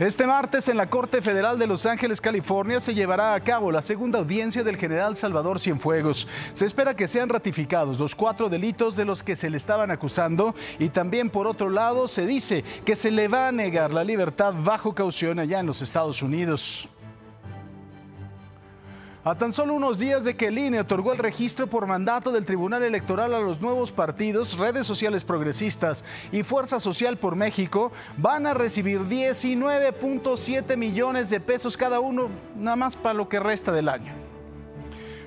Este martes en la Corte Federal de Los Ángeles, California, se llevará a cabo la segunda audiencia del general Salvador Cienfuegos. Se espera que sean ratificados los cuatro delitos de los que se le estaban acusando y también por otro lado se dice que se le va a negar la libertad bajo caución allá en los Estados Unidos. A tan solo unos días de que el INE otorgó el registro por mandato del Tribunal Electoral a los nuevos partidos, redes sociales progresistas y Fuerza Social por México, van a recibir 19.7 millones de pesos cada uno, nada más para lo que resta del año.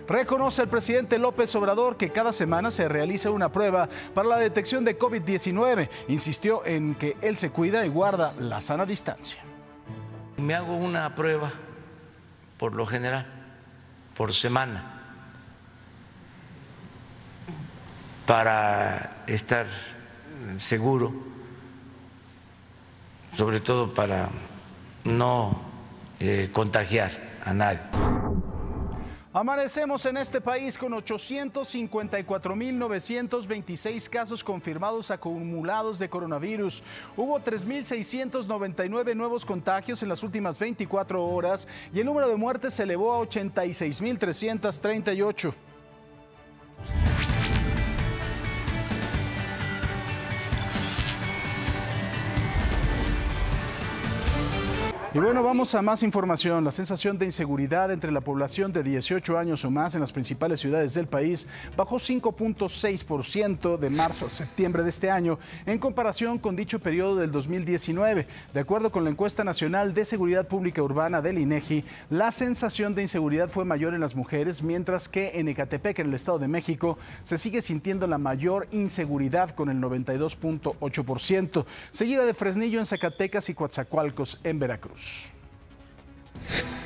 Reconoce el presidente López Obrador que cada semana se realiza una prueba para la detección de COVID-19. Insistió en que él se cuida y guarda la sana distancia. Me hago una prueba, por lo general por semana para estar seguro, sobre todo para no eh, contagiar a nadie. Amanecemos en este país con 854.926 casos confirmados acumulados de coronavirus. Hubo 3.699 nuevos contagios en las últimas 24 horas y el número de muertes se elevó a 86.338. Y bueno, vamos a más información. La sensación de inseguridad entre la población de 18 años o más en las principales ciudades del país bajó 5.6% de marzo a septiembre de este año en comparación con dicho periodo del 2019. De acuerdo con la encuesta nacional de seguridad pública urbana del INEGI, la sensación de inseguridad fue mayor en las mujeres, mientras que en Ecatepec, en el Estado de México, se sigue sintiendo la mayor inseguridad con el 92.8%, seguida de Fresnillo en Zacatecas y Coatzacoalcos en Veracruz.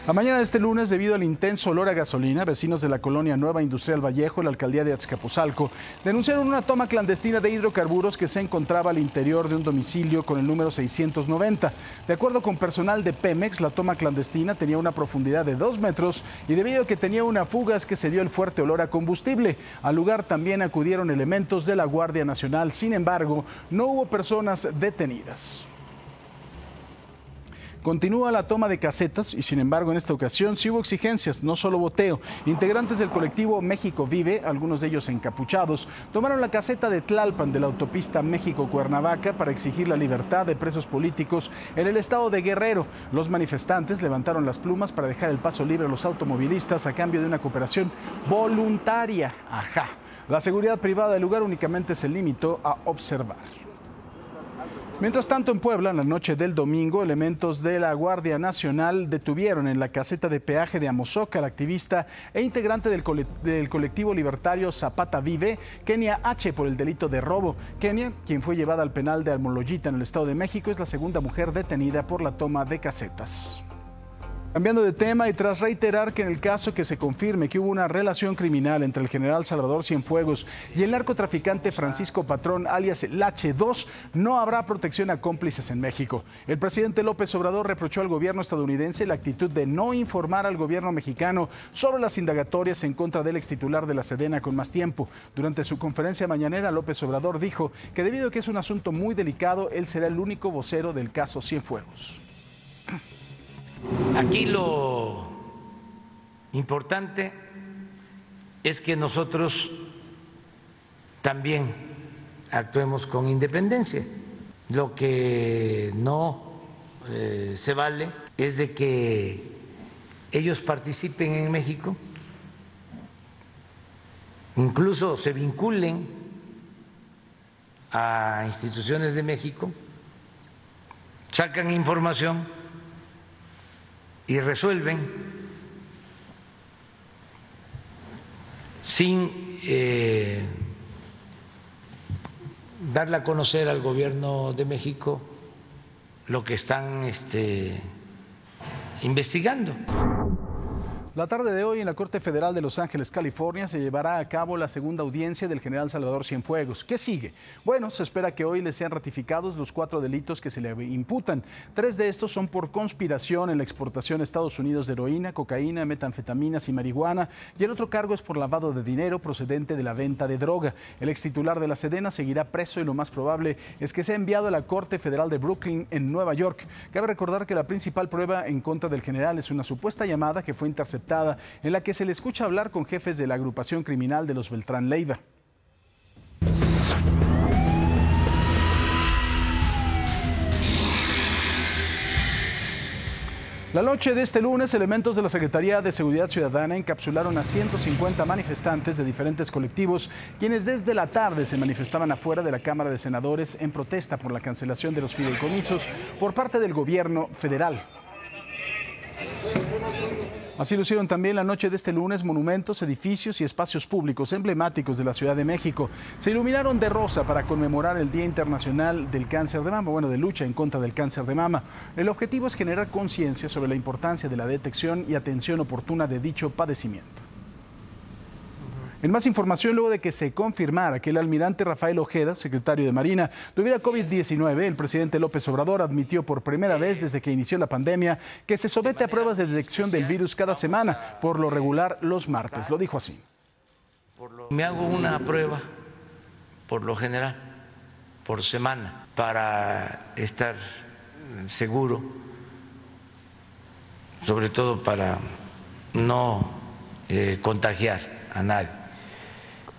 La mañana de este lunes, debido al intenso olor a gasolina, vecinos de la colonia Nueva Industrial Vallejo, en la alcaldía de Azcapotzalco, denunciaron una toma clandestina de hidrocarburos que se encontraba al interior de un domicilio con el número 690. De acuerdo con personal de Pemex, la toma clandestina tenía una profundidad de dos metros y debido a que tenía una fuga es que se dio el fuerte olor a combustible. Al lugar también acudieron elementos de la Guardia Nacional. Sin embargo, no hubo personas detenidas. Continúa la toma de casetas y sin embargo en esta ocasión sí hubo exigencias, no solo boteo. Integrantes del colectivo México Vive, algunos de ellos encapuchados, tomaron la caseta de Tlalpan de la autopista México-Cuernavaca para exigir la libertad de presos políticos en el estado de Guerrero. Los manifestantes levantaron las plumas para dejar el paso libre a los automovilistas a cambio de una cooperación voluntaria. Ajá. La seguridad privada del lugar únicamente se limitó a observar. Mientras tanto, en Puebla, en la noche del domingo, elementos de la Guardia Nacional detuvieron en la caseta de peaje de Amozoca al activista e integrante del, colectivo libertario Zapata Vive, Kenia H., por el delito de robo. Kenia, quien fue llevada al penal de Almoloyita en el Estado de México, es la segunda mujer detenida por la toma de casetas. Cambiando de tema y tras reiterar que en el caso que se confirme que hubo una relación criminal entre el general Salvador Cienfuegos y el narcotraficante Francisco Patrón, alias el H2, no habrá protección a cómplices en México. El presidente López Obrador reprochó al gobierno estadounidense la actitud de no informar al gobierno mexicano sobre las indagatorias en contra del extitular de la Sedena con más tiempo. Durante su conferencia mañanera, López Obrador dijo que debido a que es un asunto muy delicado, él será el único vocero del caso Cienfuegos. Aquí lo importante es que nosotros también actuemos con independencia. Lo que no eh, se vale es de que ellos participen en México, incluso se vinculen a instituciones de México, sacan información y resuelven sin eh, darle a conocer al gobierno de México lo que están este, investigando. La tarde de hoy en la Corte Federal de Los Ángeles, California, se llevará a cabo la segunda audiencia del general Salvador Cienfuegos. ¿Qué sigue? Bueno, se espera que hoy le sean ratificados los cuatro delitos que se le imputan. Tres de estos son por conspiración en la exportación a Estados Unidos de heroína, cocaína, metanfetaminas y marihuana, y el otro cargo es por lavado de dinero procedente de la venta de droga. El ex titular de la Sedena seguirá preso y lo más probable es que sea enviado a la Corte Federal de Brooklyn en Nueva York. Cabe recordar que la principal prueba en contra del general es una supuesta llamada que fue interceptada en la que se le escucha hablar con jefes de la agrupación criminal de los Beltrán Leiva. La noche de este lunes, elementos de la Secretaría de Seguridad Ciudadana encapsularon a 150 manifestantes de diferentes colectivos, quienes desde la tarde se manifestaban afuera de la Cámara de Senadores en protesta por la cancelación de los fideicomisos por parte del gobierno federal. Así lo hicieron también la noche de este lunes monumentos, edificios y espacios públicos emblemáticos de la Ciudad de México. Se iluminaron de rosa para conmemorar el Día Internacional del Cáncer de Mama, bueno, de lucha en contra del cáncer de mama. El objetivo es generar conciencia sobre la importancia de la detección y atención oportuna de dicho padecimiento. En más información, luego de que se confirmara que el almirante Rafael Ojeda, secretario de Marina, tuviera COVID-19, el presidente López Obrador admitió por primera vez desde que inició la pandemia que se somete a pruebas de detección del virus cada semana, por lo regular los martes. Lo dijo así. Me hago una prueba, por lo general, por semana, para estar seguro, sobre todo para no eh, contagiar a nadie.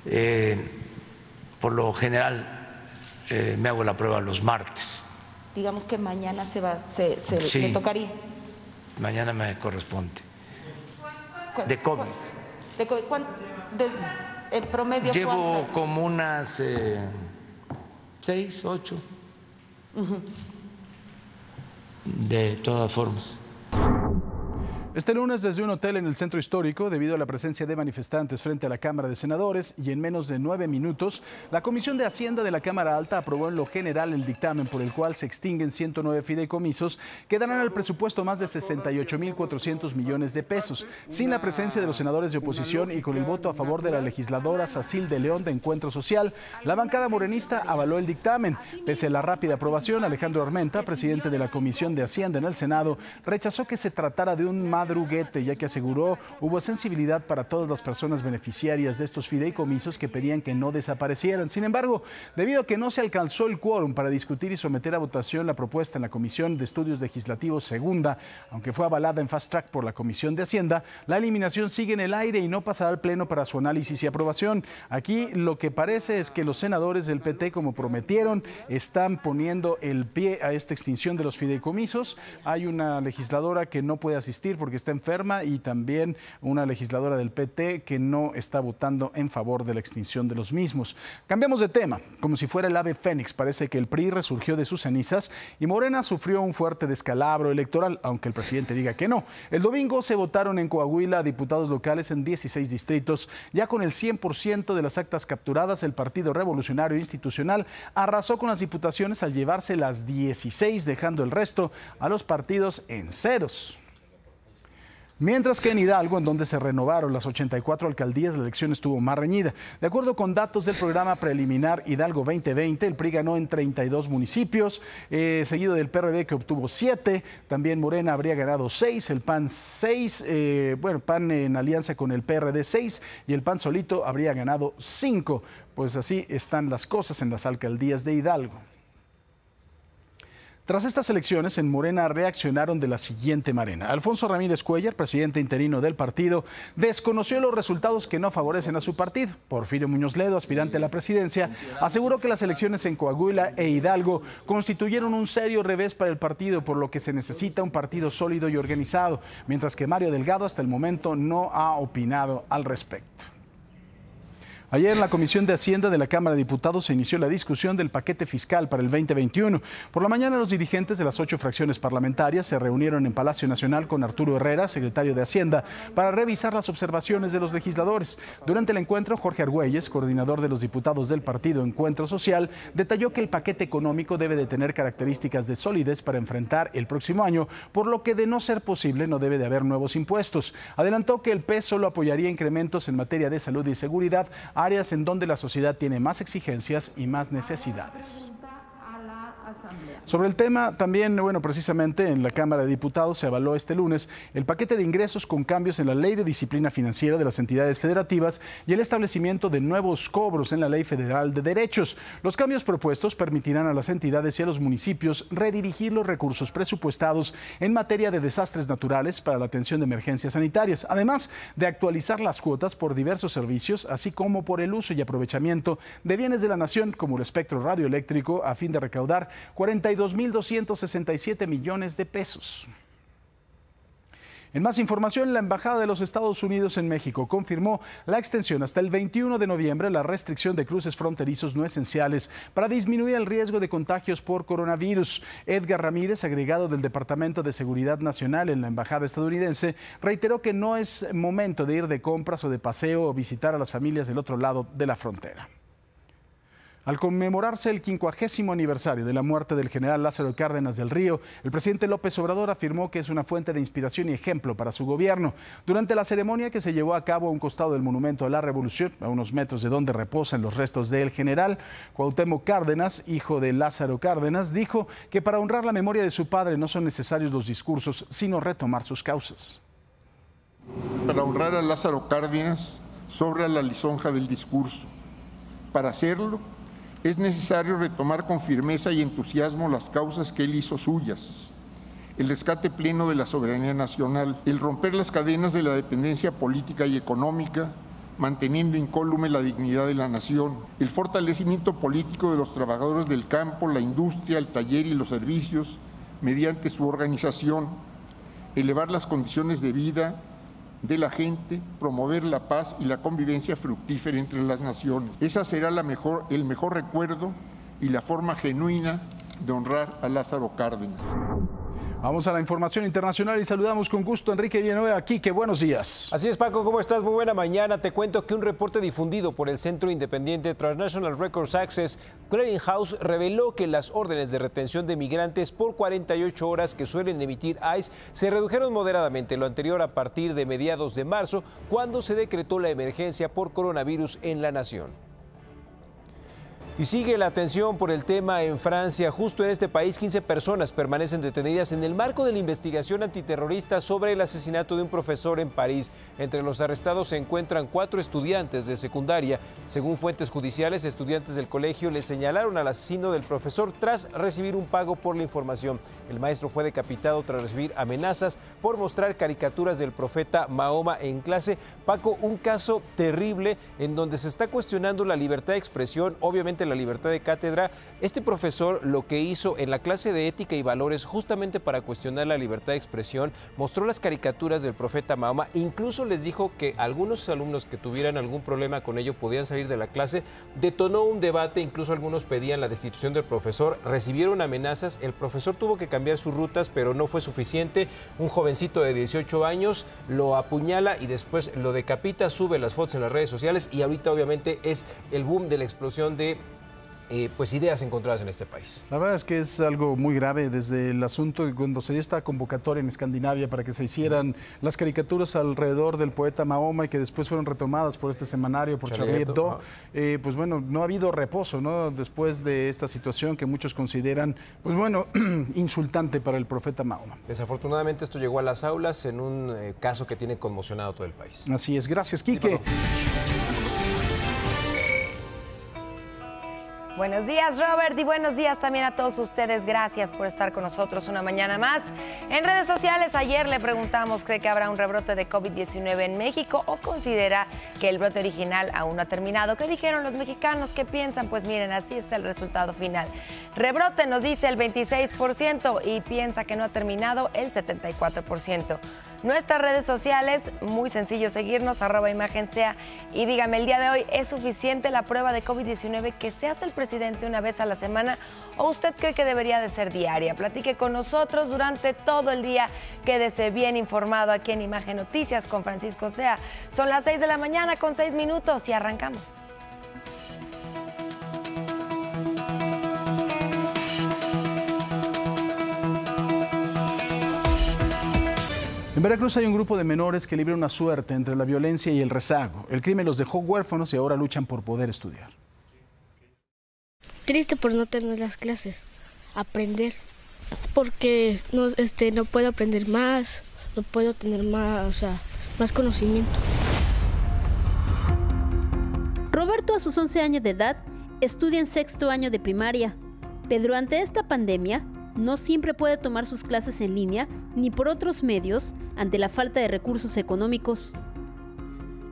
Eh, por lo general eh, me hago la prueba los martes. Digamos que mañana se va, se, le tocaría. Mañana me corresponde. De COVID. De, en promedio. Llevo como unas eh, seis, ocho. De todas formas. Este lunes desde un hotel en el centro histórico, debido a la presencia de manifestantes frente a la Cámara de Senadores y en menos de nueve minutos, la Comisión de Hacienda de la Cámara Alta aprobó en lo general el dictamen por el cual se extinguen 109 fideicomisos que darán al presupuesto más de 68.400 millones de pesos. Sin la presencia de los senadores de oposición y con el voto a favor de la legisladora Sacil de León de Encuentro Social, la bancada morenista avaló el dictamen. Pese a la rápida aprobación, Alejandro Armenta, presidente de la Comisión de Hacienda en el Senado, rechazó que se tratara de un madruguete, ya que aseguró hubo sensibilidad para todas las personas beneficiarias de estos fideicomisos que pedían que no desaparecieran. Sin embargo, debido a que no se alcanzó el quórum para discutir y someter a votación la propuesta en la Comisión de Estudios Legislativos segunda, aunque fue avalada en fast track por la Comisión de Hacienda, la eliminación sigue en el aire y no pasará al Pleno para su análisis y aprobación. Aquí lo que parece es que los senadores del PT, como prometieron, están poniendo el pie a esta extinción de los fideicomisos. Hay una legisladora que no puede asistir porque que está enferma y también una legisladora del PT que no está votando en favor de la extinción de los mismos. Cambiamos de tema, como si fuera el ave fénix. Parece que el PRI resurgió de sus cenizas y Morena sufrió un fuerte descalabro electoral, aunque el presidente diga que no. El domingo se votaron en Coahuila diputados locales en 16 distritos. Ya con el 100% de las actas capturadas, el Partido Revolucionario Institucional arrasó con las diputaciones al llevarse las 16, dejando el resto a los partidos en ceros. Mientras que en Hidalgo, en donde se renovaron las 84 alcaldías, la elección estuvo más reñida. De acuerdo con datos del programa preliminar Hidalgo 2020, el PRI ganó en 32 municipios, eh, seguido del PRD que obtuvo 7, también Morena habría ganado 6, el PAN 6, eh, bueno, PAN en alianza con el PRD 6 y el PAN solito habría ganado 5. Pues así están las cosas en las alcaldías de Hidalgo. Tras estas elecciones, en Morena reaccionaron de la siguiente manera. Alfonso Ramírez Cuellar, presidente interino del partido, desconoció los resultados que no favorecen a su partido. Porfirio Muñoz Ledo, aspirante a la presidencia, aseguró que las elecciones en Coahuila e Hidalgo constituyeron un serio revés para el partido, por lo que se necesita un partido sólido y organizado, mientras que Mario Delgado hasta el momento no ha opinado al respecto. Ayer en la Comisión de Hacienda de la Cámara de Diputados se inició la discusión del paquete fiscal para el 2021. Por la mañana los dirigentes de las ocho fracciones parlamentarias se reunieron en Palacio Nacional con Arturo Herrera, secretario de Hacienda, para revisar las observaciones de los legisladores. Durante el encuentro, Jorge Argüelles, coordinador de los diputados del partido Encuentro Social, detalló que el paquete económico debe de tener características de solidez para enfrentar el próximo año, por lo que de no ser posible no debe de haber nuevos impuestos. Adelantó que el PES solo apoyaría incrementos en materia de salud y seguridad áreas en donde la sociedad tiene más exigencias y más necesidades. Sobre el tema, también, bueno, precisamente en la Cámara de Diputados se avaló este lunes el paquete de ingresos con cambios en la Ley de Disciplina Financiera de las entidades federativas y el establecimiento de nuevos cobros en la Ley Federal de Derechos. Los cambios propuestos permitirán a las entidades y a los municipios redirigir los recursos presupuestados en materia de desastres naturales para la atención de emergencias sanitarias, además de actualizar las cuotas por diversos servicios, así como por el uso y aprovechamiento de bienes de la nación como el espectro radioeléctrico a fin de recaudar 42.267 millones de pesos. En más información, la Embajada de los Estados Unidos en México confirmó la extensión hasta el 21 de noviembre la restricción de cruces fronterizos no esenciales para disminuir el riesgo de contagios por coronavirus. Edgar Ramírez, agregado del Departamento de Seguridad Nacional en la Embajada estadounidense, reiteró que no es momento de ir de compras o de paseo o visitar a las familias del otro lado de la frontera. Al conmemorarse el quincuagésimo aniversario de la muerte del general Lázaro Cárdenas del Río, el presidente López Obrador afirmó que es una fuente de inspiración y ejemplo para su gobierno. Durante la ceremonia que se llevó a cabo a un costado del Monumento a la Revolución, a unos metros de donde reposan los restos del general, Cuauhtémoc Cárdenas, hijo de Lázaro Cárdenas, dijo que para honrar la memoria de su padre no son necesarios los discursos, sino retomar sus causas. Para honrar a Lázaro Cárdenas sobra la lisonja del discurso. Para hacerlo, es necesario retomar con firmeza y entusiasmo las causas que él hizo suyas. El rescate pleno de la soberanía nacional, el romper las cadenas de la dependencia política y económica, manteniendo incólume la dignidad de la nación, el fortalecimiento político de los trabajadores del campo, la industria, el taller y los servicios, mediante su organización, elevar las condiciones de vida de la gente, promover la paz y la convivencia fructífera entre las naciones. Esa será mejor, el mejor recuerdo y la forma genuina de honrar a Lázaro Cárdenas. Vamos a la información internacional y saludamos con gusto a Enrique Villanueva aquí. Que buenos días. Así es, Paco, ¿cómo estás? Muy buena mañana. Te cuento que un reporte difundido por el Centro Independiente Transnational Records Access Clearinghouse reveló que las órdenes de retención de migrantes por 48 horas que suelen emitir ICE se redujeron moderadamente, lo anterior a partir de mediados de marzo, cuando se decretó la emergencia por coronavirus en la nación. Y sigue la atención por el tema en Francia. Justo en este país, 15 personas permanecen detenidas en el marco de la investigación antiterrorista sobre el asesinato de un profesor en París. Entre los arrestados se encuentran cuatro estudiantes de secundaria. Según fuentes judiciales, estudiantes del colegio le señalaron al asesino del profesor tras recibir un pago por la información. El maestro fue decapitado tras recibir amenazas por mostrar caricaturas del profeta Mahoma en clase. Paco, un caso terrible en donde se está cuestionando la libertad de expresión, obviamente la libertad de cátedra, este profesor lo que hizo en la clase de ética y valores justamente para cuestionar la libertad de expresión, mostró las caricaturas del profeta Mahoma, incluso les dijo que algunos alumnos que tuvieran algún problema con ello podían salir de la clase, detonó un debate, incluso algunos pedían la destitución del profesor, recibieron amenazas, el profesor tuvo que cambiar sus rutas, pero no fue suficiente, un jovencito de 18 años lo apuñala y después lo decapita, sube las fotos en las redes sociales y ahorita obviamente es el boom de la explosión de eh, pues ideas encontradas en este país. La verdad es que es algo muy grave desde el asunto de cuando se dio esta convocatoria en Escandinavia para que se hicieran las caricaturas alrededor del poeta Mahoma y que después fueron retomadas por este semanario, por Charlie Hebdo, eh, pues bueno, no ha habido reposo, ¿no? Después de esta situación que muchos consideran, pues bueno, insultante para el profeta Mahoma. Desafortunadamente esto llegó a las aulas en un eh, caso que tiene conmocionado todo el país. Así es, gracias, Quique. Buenos días, Robert, y buenos días también a todos ustedes. Gracias por estar con nosotros una mañana más. En redes sociales, ayer le preguntamos, ¿cree que habrá un rebrote de COVID-19 en México o considera que el brote original aún no ha terminado? ¿Qué dijeron los mexicanos? ¿Qué piensan? Pues miren, así está el resultado final. Rebrote nos dice el 26% y piensa que no ha terminado el 74%. Nuestras redes sociales. Muy sencillo seguirnos, arroba imagen sea. Y dígame, el día de hoy, ¿es suficiente la prueba de COVID-19 que se hace el presidente una vez a la semana o usted cree que debería de ser diaria? Platique con nosotros durante todo el día. Quédese bien informado aquí en Imagen Noticias con Francisco Sea. Son las 6 de la mañana con 6 minutos y arrancamos. En Veracruz hay un grupo de menores que libra una suerte entre la violencia y el rezago. El crimen los dejó huérfanos y ahora luchan por poder estudiar. Triste por no tener las clases, aprender, porque no, este, no puedo aprender más, no puedo tener más, o sea, más conocimiento. Roberto a sus 11 años de edad estudia en sexto año de primaria, pero ante esta pandemia no siempre puede tomar sus clases en línea ni por otros medios ante la falta de recursos económicos.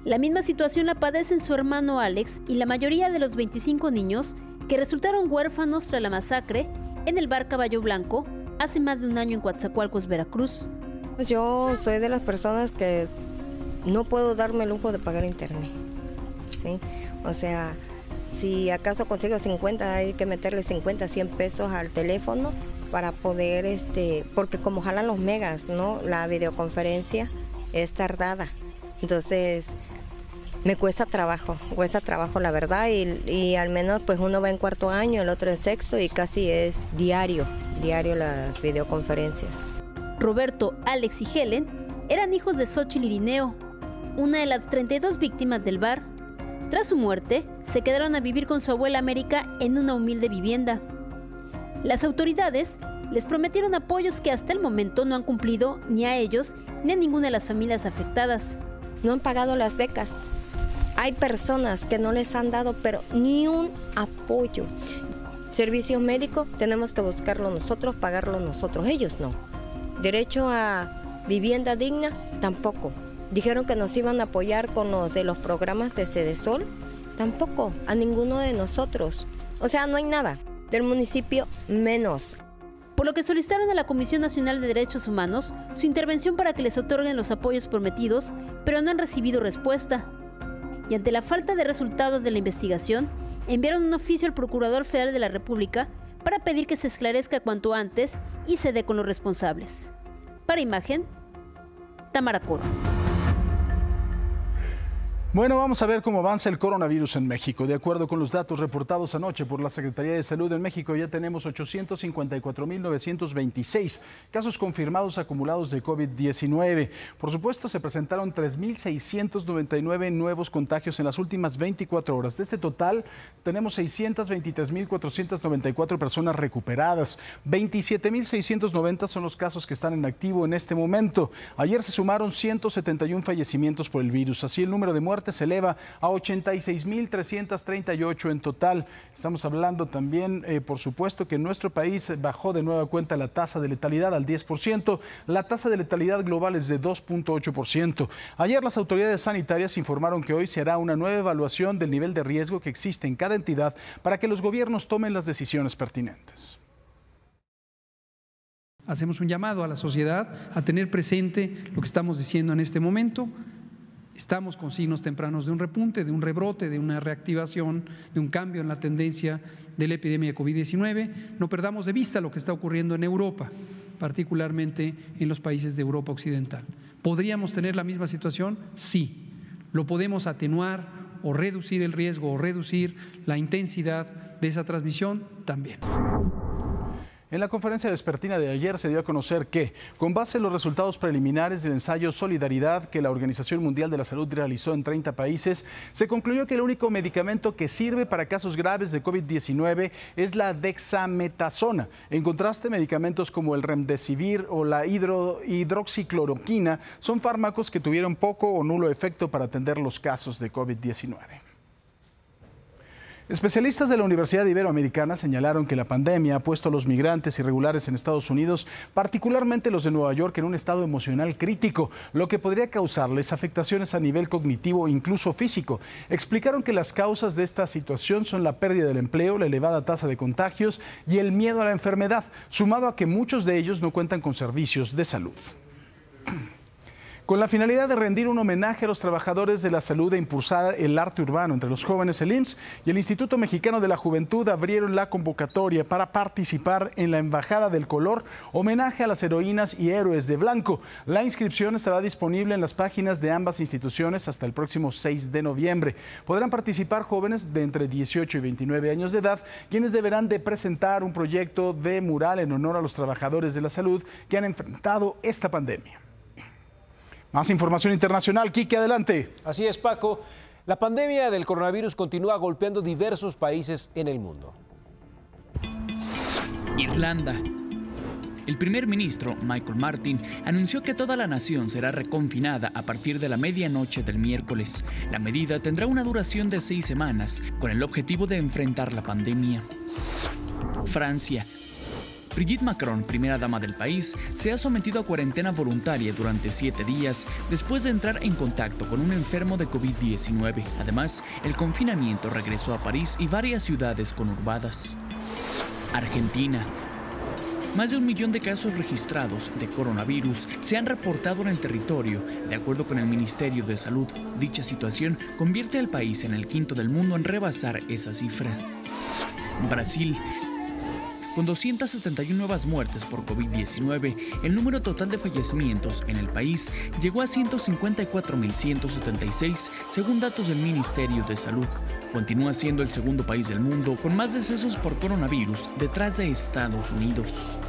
La misma situación la padecen su hermano Alex y la mayoría de los 25 niños que resultaron huérfanos tras la masacre en el bar Caballo Blanco hace más de un año en Coatzacoalcos, Veracruz. Pues yo soy de las personas que no puedo darme el lujo de pagar internet. ¿sí? O sea, si acaso consigo 50, hay que meterle 50, 100 pesos al teléfono para poder, este, porque como jalan los megas, ¿no? La videoconferencia es tardada. Entonces, me cuesta trabajo, cuesta trabajo la verdad y, y, al menos pues uno va en cuarto año, el otro en sexto y casi es diario, diario las videoconferencias. Roberto, Alex y Helen eran hijos de Xochitl Irineo, una de las 32 víctimas del bar. Tras su muerte, se quedaron a vivir con su abuela América en una humilde vivienda. Las autoridades les prometieron apoyos que hasta el momento no han cumplido ni a ellos ni a ninguna de las familias afectadas. No han pagado las becas. Hay personas que no les han dado, pero ni un apoyo. Servicio médico tenemos que buscarlo nosotros, pagarlo nosotros, ellos no. Derecho a vivienda digna tampoco. Dijeron que nos iban a apoyar con los de los programas de Cedesol, tampoco, a ninguno de nosotros. O sea, no hay nada del municipio menos. Por lo que solicitaron a la Comisión Nacional de Derechos Humanos su intervención para que les otorguen los apoyos prometidos, pero no han recibido respuesta. Y ante la falta de resultados de la investigación, enviaron un oficio al Procurador Federal de la República para pedir que se esclarezca cuanto antes y se dé con los responsables. Para imagen, Tamara Coro. Bueno, vamos a ver cómo avanza el coronavirus en México. De acuerdo con los datos reportados anoche por la Secretaría de Salud en México, ya tenemos 854.926 casos confirmados acumulados de COVID-19. Por supuesto, se presentaron 3.699 nuevos contagios en las últimas 24 horas. De este total, tenemos 623.494 personas recuperadas. 27.690 son los casos que están en activo en este momento. Ayer se sumaron 171 fallecimientos por el virus. Así, el número de muertes se eleva a 86.338 en total. Estamos hablando también, eh, por supuesto, que en nuestro país bajó de nueva cuenta la tasa de letalidad al 10%. La tasa de letalidad global es de 2.8%. Ayer las autoridades sanitarias informaron que hoy se hará una nueva evaluación del nivel de riesgo que existe en cada entidad para que los gobiernos tomen las decisiones pertinentes. Hacemos un llamado a la sociedad a tener presente lo que estamos diciendo en este momento, Estamos con signos tempranos de un repunte, de un rebrote, de una reactivación, de un cambio en la tendencia de la epidemia de COVID-19. No perdamos de vista lo que está ocurriendo en Europa, particularmente en los países de Europa Occidental. ¿Podríamos tener la misma situación? Sí. ¿Lo podemos atenuar o reducir el riesgo o reducir la intensidad de esa transmisión? También. En la conferencia vespertina de ayer se dio a conocer que, con base en los resultados preliminares del ensayo Solidaridad que la Organización Mundial de la Salud realizó en 30 países, se concluyó que el único medicamento que sirve para casos graves de COVID-19 es la dexametasona. En contraste, medicamentos como el remdesivir o la hidroxicloroquina son fármacos que tuvieron poco o nulo efecto para atender los casos de COVID-19. Especialistas de la Universidad Iberoamericana señalaron que la pandemia ha puesto a los migrantes irregulares en Estados Unidos, particularmente los de Nueva York, en un estado emocional crítico, lo que podría causarles afectaciones a nivel cognitivo e incluso físico. Explicaron que las causas de esta situación son la pérdida del empleo, la elevada tasa de contagios y el miedo a la enfermedad, sumado a que muchos de ellos no cuentan con servicios de salud. Con la finalidad de rendir un homenaje a los trabajadores de la salud e impulsar el arte urbano entre los jóvenes, el IMSS y el Instituto Mexicano de la Juventud abrieron la convocatoria para participar en la Embajada del Color, homenaje a las heroínas y héroes de blanco. La inscripción estará disponible en las páginas de ambas instituciones hasta el próximo 6 de noviembre. Podrán participar jóvenes de entre 18 y 29 años de edad, quienes deberán de presentar un proyecto de mural en honor a los trabajadores de la salud que han enfrentado esta pandemia. Más información internacional. Kike, adelante. Así es, Paco. La pandemia del coronavirus continúa golpeando diversos países en el mundo. Irlanda. El primer ministro, Michael Martin, anunció que toda la nación será reconfinada a partir de la medianoche del miércoles. La medida tendrá una duración de seis semanas, con el objetivo de enfrentar la pandemia. Francia. Brigitte Macron, primera dama del país, se ha sometido a cuarentena voluntaria durante siete días después de entrar en contacto con un enfermo de COVID-19. Además, el confinamiento regresó a París y varias ciudades conurbadas. Argentina. Más de un millón de casos registrados de coronavirus se han reportado en el territorio, de acuerdo con el Ministerio de Salud. Dicha situación convierte al país en el quinto del mundo en rebasar esa cifra. Brasil. Con 271 nuevas muertes por COVID-19, el número total de fallecimientos en el país llegó a 154.176, según datos del Ministerio de Salud. Continúa siendo el segundo país del mundo con más decesos por coronavirus detrás de Estados Unidos.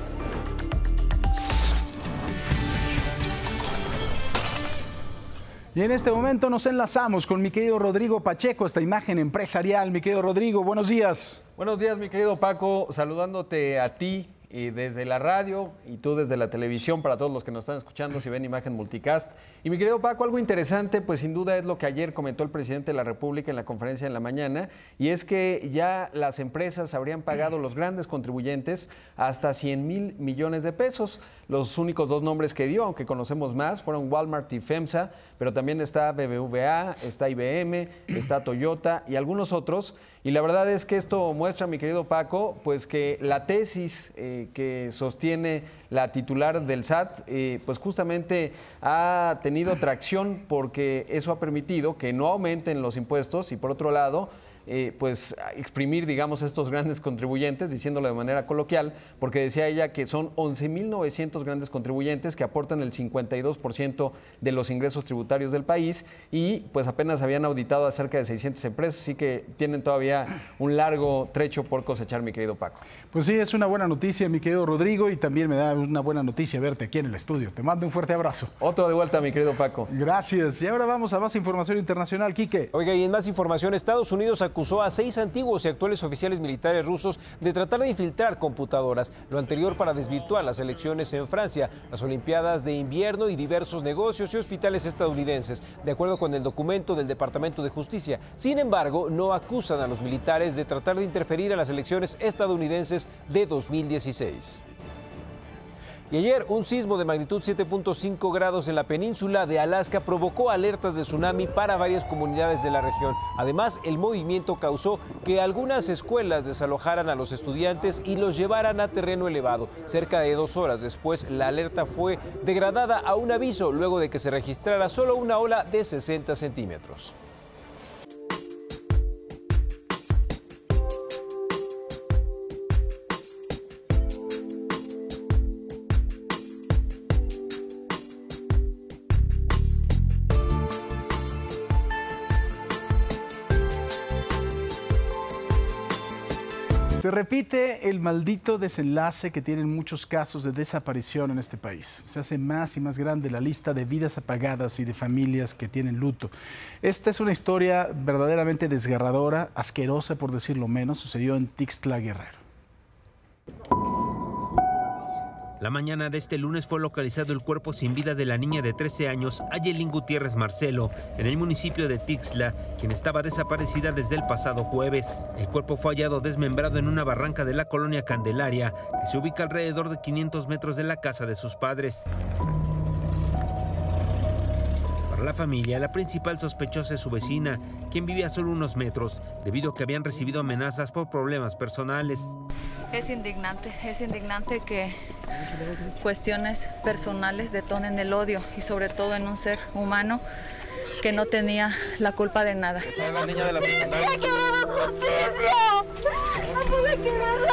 Y en este momento nos enlazamos con mi querido Rodrigo Pacheco, esta imagen empresarial. Mi querido Rodrigo, buenos días. Buenos días, mi querido Paco, saludándote a ti y desde la radio y tú desde la televisión para todos los que nos están escuchando si ven imagen multicast. Y mi querido Paco, algo interesante, pues sin duda es lo que ayer comentó el presidente de la República en la conferencia en la mañana, y es que ya las empresas habrían pagado los grandes contribuyentes hasta 100 mil millones de pesos. Los únicos dos nombres que dio, aunque conocemos más, fueron Walmart y FEMSA, pero también está BBVA, está IBM, está Toyota y algunos otros. Y la verdad es que esto muestra, mi querido Paco, pues que la tesis eh, que sostiene la titular del SAT, eh, pues justamente ha tenido tracción porque eso ha permitido que no aumenten los impuestos y por otro lado, eh, pues exprimir, digamos, estos grandes contribuyentes, diciéndolo de manera coloquial, porque decía ella que son 11.900 grandes contribuyentes que aportan el 52% de los ingresos tributarios del país y pues apenas habían auditado a cerca de 600 empresas, así que tienen todavía un largo trecho por cosechar, mi querido Paco. Pues sí, es una buena noticia, mi querido Rodrigo, y también me da una buena noticia verte aquí en el estudio. Te mando un fuerte abrazo. Otro de vuelta, mi querido Paco. Gracias. Y ahora vamos a más información internacional, Quique. Oiga, y en más información, Estados Unidos acusó a seis antiguos y actuales oficiales militares rusos de tratar de infiltrar computadoras, lo anterior para desvirtuar las elecciones en Francia, las Olimpiadas de invierno y diversos negocios y hospitales estadounidenses, de acuerdo con el documento del Departamento de Justicia. Sin embargo, no acusan a los militares de tratar de interferir a las elecciones estadounidenses de 2016. Y ayer un sismo de magnitud 7.5 grados en la península de Alaska provocó alertas de tsunami para varias comunidades de la región. Además, el movimiento causó que algunas escuelas desalojaran a los estudiantes y los llevaran a terreno elevado. Cerca de dos horas después, la alerta fue degradada a un aviso luego de que se registrara solo una ola de 60 centímetros. Repite el maldito desenlace que tienen muchos casos de desaparición en este país. Se hace más y más grande la lista de vidas apagadas y de familias que tienen luto. Esta es una historia verdaderamente desgarradora, asquerosa por decirlo menos, sucedió en Tixtla Guerrero. La mañana de este lunes fue localizado el cuerpo sin vida de la niña de 13 años, Ayelín Gutiérrez Marcelo, en el municipio de Tixla, quien estaba desaparecida desde el pasado jueves. El cuerpo fue hallado desmembrado en una barranca de la colonia Candelaria, que se ubica alrededor de 500 metros de la casa de sus padres. Para la familia, la principal sospechosa es su vecina, quien vivía solo unos metros, debido a que habían recibido amenazas por problemas personales. Es indignante, es indignante que cuestiones personales detonen el odio y sobre todo en un ser humano que no tenía la culpa de nada. La niña de la ¡Justicia! ¡No puede quedar la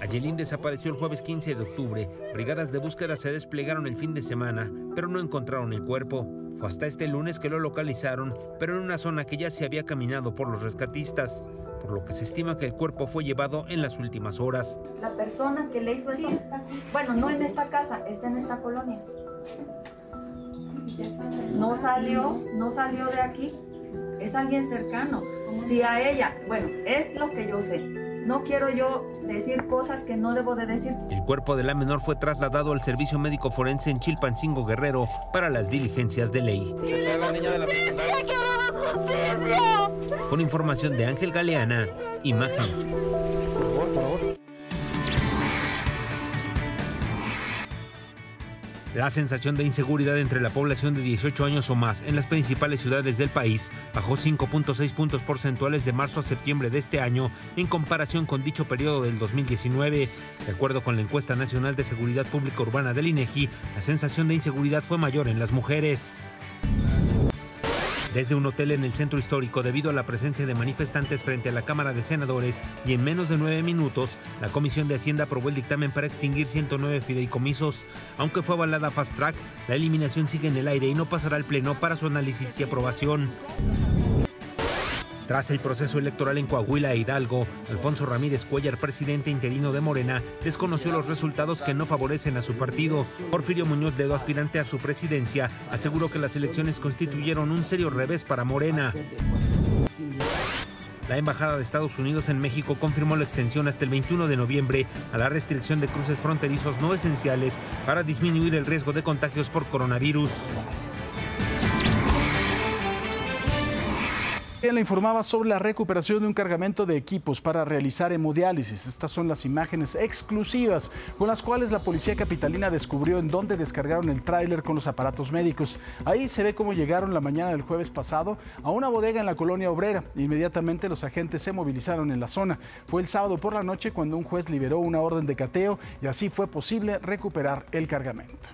Ayelín desapareció el jueves 15 de octubre. Brigadas de búsqueda se desplegaron el fin de semana, pero no encontraron el cuerpo. Fue hasta este lunes que lo localizaron, pero en una zona que ya se había caminado por los rescatistas, por lo que se estima que el cuerpo fue llevado en las últimas horas. La persona que le hizo eso, bueno, no en esta casa, está en esta colonia. No salió, no salió de aquí. Es alguien cercano. Si a ella, bueno, es lo que yo sé no quiero yo decir cosas que no debo de decir. El cuerpo de la menor fue trasladado al servicio médico forense en Chilpancingo Guerrero para las diligencias de ley. Con información de Ángel Galeana, imagen. Por La sensación de inseguridad entre la población de 18 años o más en las principales ciudades del país bajó 5.6 puntos porcentuales de marzo a septiembre de este año en comparación con dicho periodo del 2019. De acuerdo con la encuesta nacional de seguridad pública urbana del INEGI, la sensación de inseguridad fue mayor en las mujeres desde un hotel en el centro histórico debido a la presencia de manifestantes frente a la Cámara de Senadores y en menos de nueve minutos, la Comisión de Hacienda aprobó el dictamen para extinguir 109 fideicomisos. Aunque fue avalada Fast Track, la eliminación sigue en el aire y no pasará al Pleno para su análisis y aprobación. Tras el proceso electoral en Coahuila e Hidalgo, Alfonso Ramírez Cuellar, presidente interino de Morena, desconoció los resultados que no favorecen a su partido. Porfirio Muñoz Ledo, aspirante a su presidencia, aseguró que las elecciones constituyeron un serio revés para Morena. La Embajada de Estados Unidos en México confirmó la extensión hasta el 21 de noviembre a la restricción de cruces fronterizos no esenciales para disminuir el riesgo de contagios por coronavirus. Le informaba sobre la recuperación de un cargamento de equipos para realizar hemodiálisis. Estas son las imágenes exclusivas con las cuales la policía capitalina descubrió en dónde descargaron el tráiler con los aparatos médicos. Ahí se ve cómo llegaron la mañana del jueves pasado a una bodega en la colonia obrera. Inmediatamente los agentes se movilizaron en la zona. Fue el sábado por la noche cuando un juez liberó una orden de cateo y así fue posible recuperar el cargamento.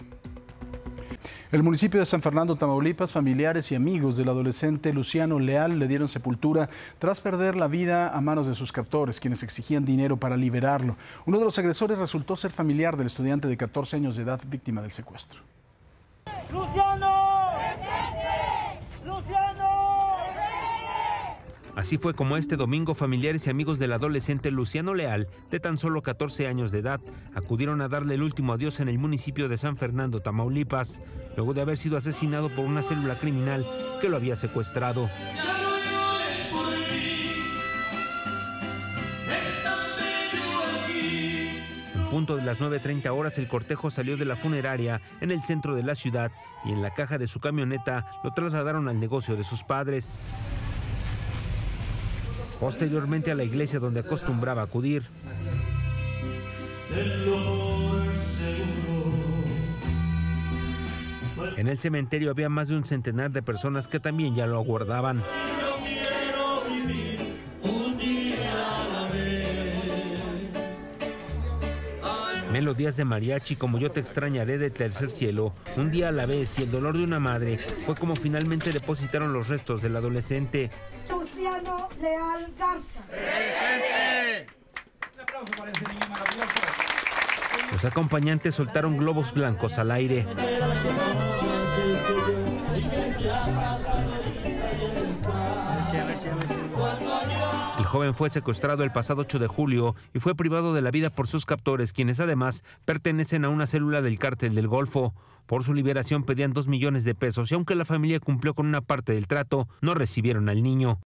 El municipio de San Fernando, Tamaulipas, familiares y amigos del adolescente Luciano Leal le dieron sepultura tras perder la vida a manos de sus captores, quienes exigían dinero para liberarlo. Uno de los agresores resultó ser familiar del estudiante de 14 años de edad víctima del secuestro. ¡Luciano! Así fue como este domingo familiares y amigos del adolescente Luciano Leal, de tan solo 14 años de edad, acudieron a darle el último adiós en el municipio de San Fernando, Tamaulipas, luego de haber sido asesinado por una célula criminal que lo había secuestrado. Punto de las 9.30 horas el cortejo salió de la funeraria en el centro de la ciudad y en la caja de su camioneta lo trasladaron al negocio de sus padres posteriormente a la iglesia donde acostumbraba acudir. En el cementerio había más de un centenar de personas que también ya lo aguardaban. Melodías de mariachi como Yo te extrañaré de Tercer Cielo, Un día a la vez y El dolor de una madre fue como finalmente depositaron los restos del adolescente. Leal Garza. Los acompañantes soltaron globos blancos al aire. Joven fue secuestrado el pasado 8 de julio y fue privado de la vida por sus captores, quienes además pertenecen a una célula del cártel del Golfo. Por su liberación pedían dos millones de pesos y aunque la familia cumplió con una parte del trato, no recibieron al niño.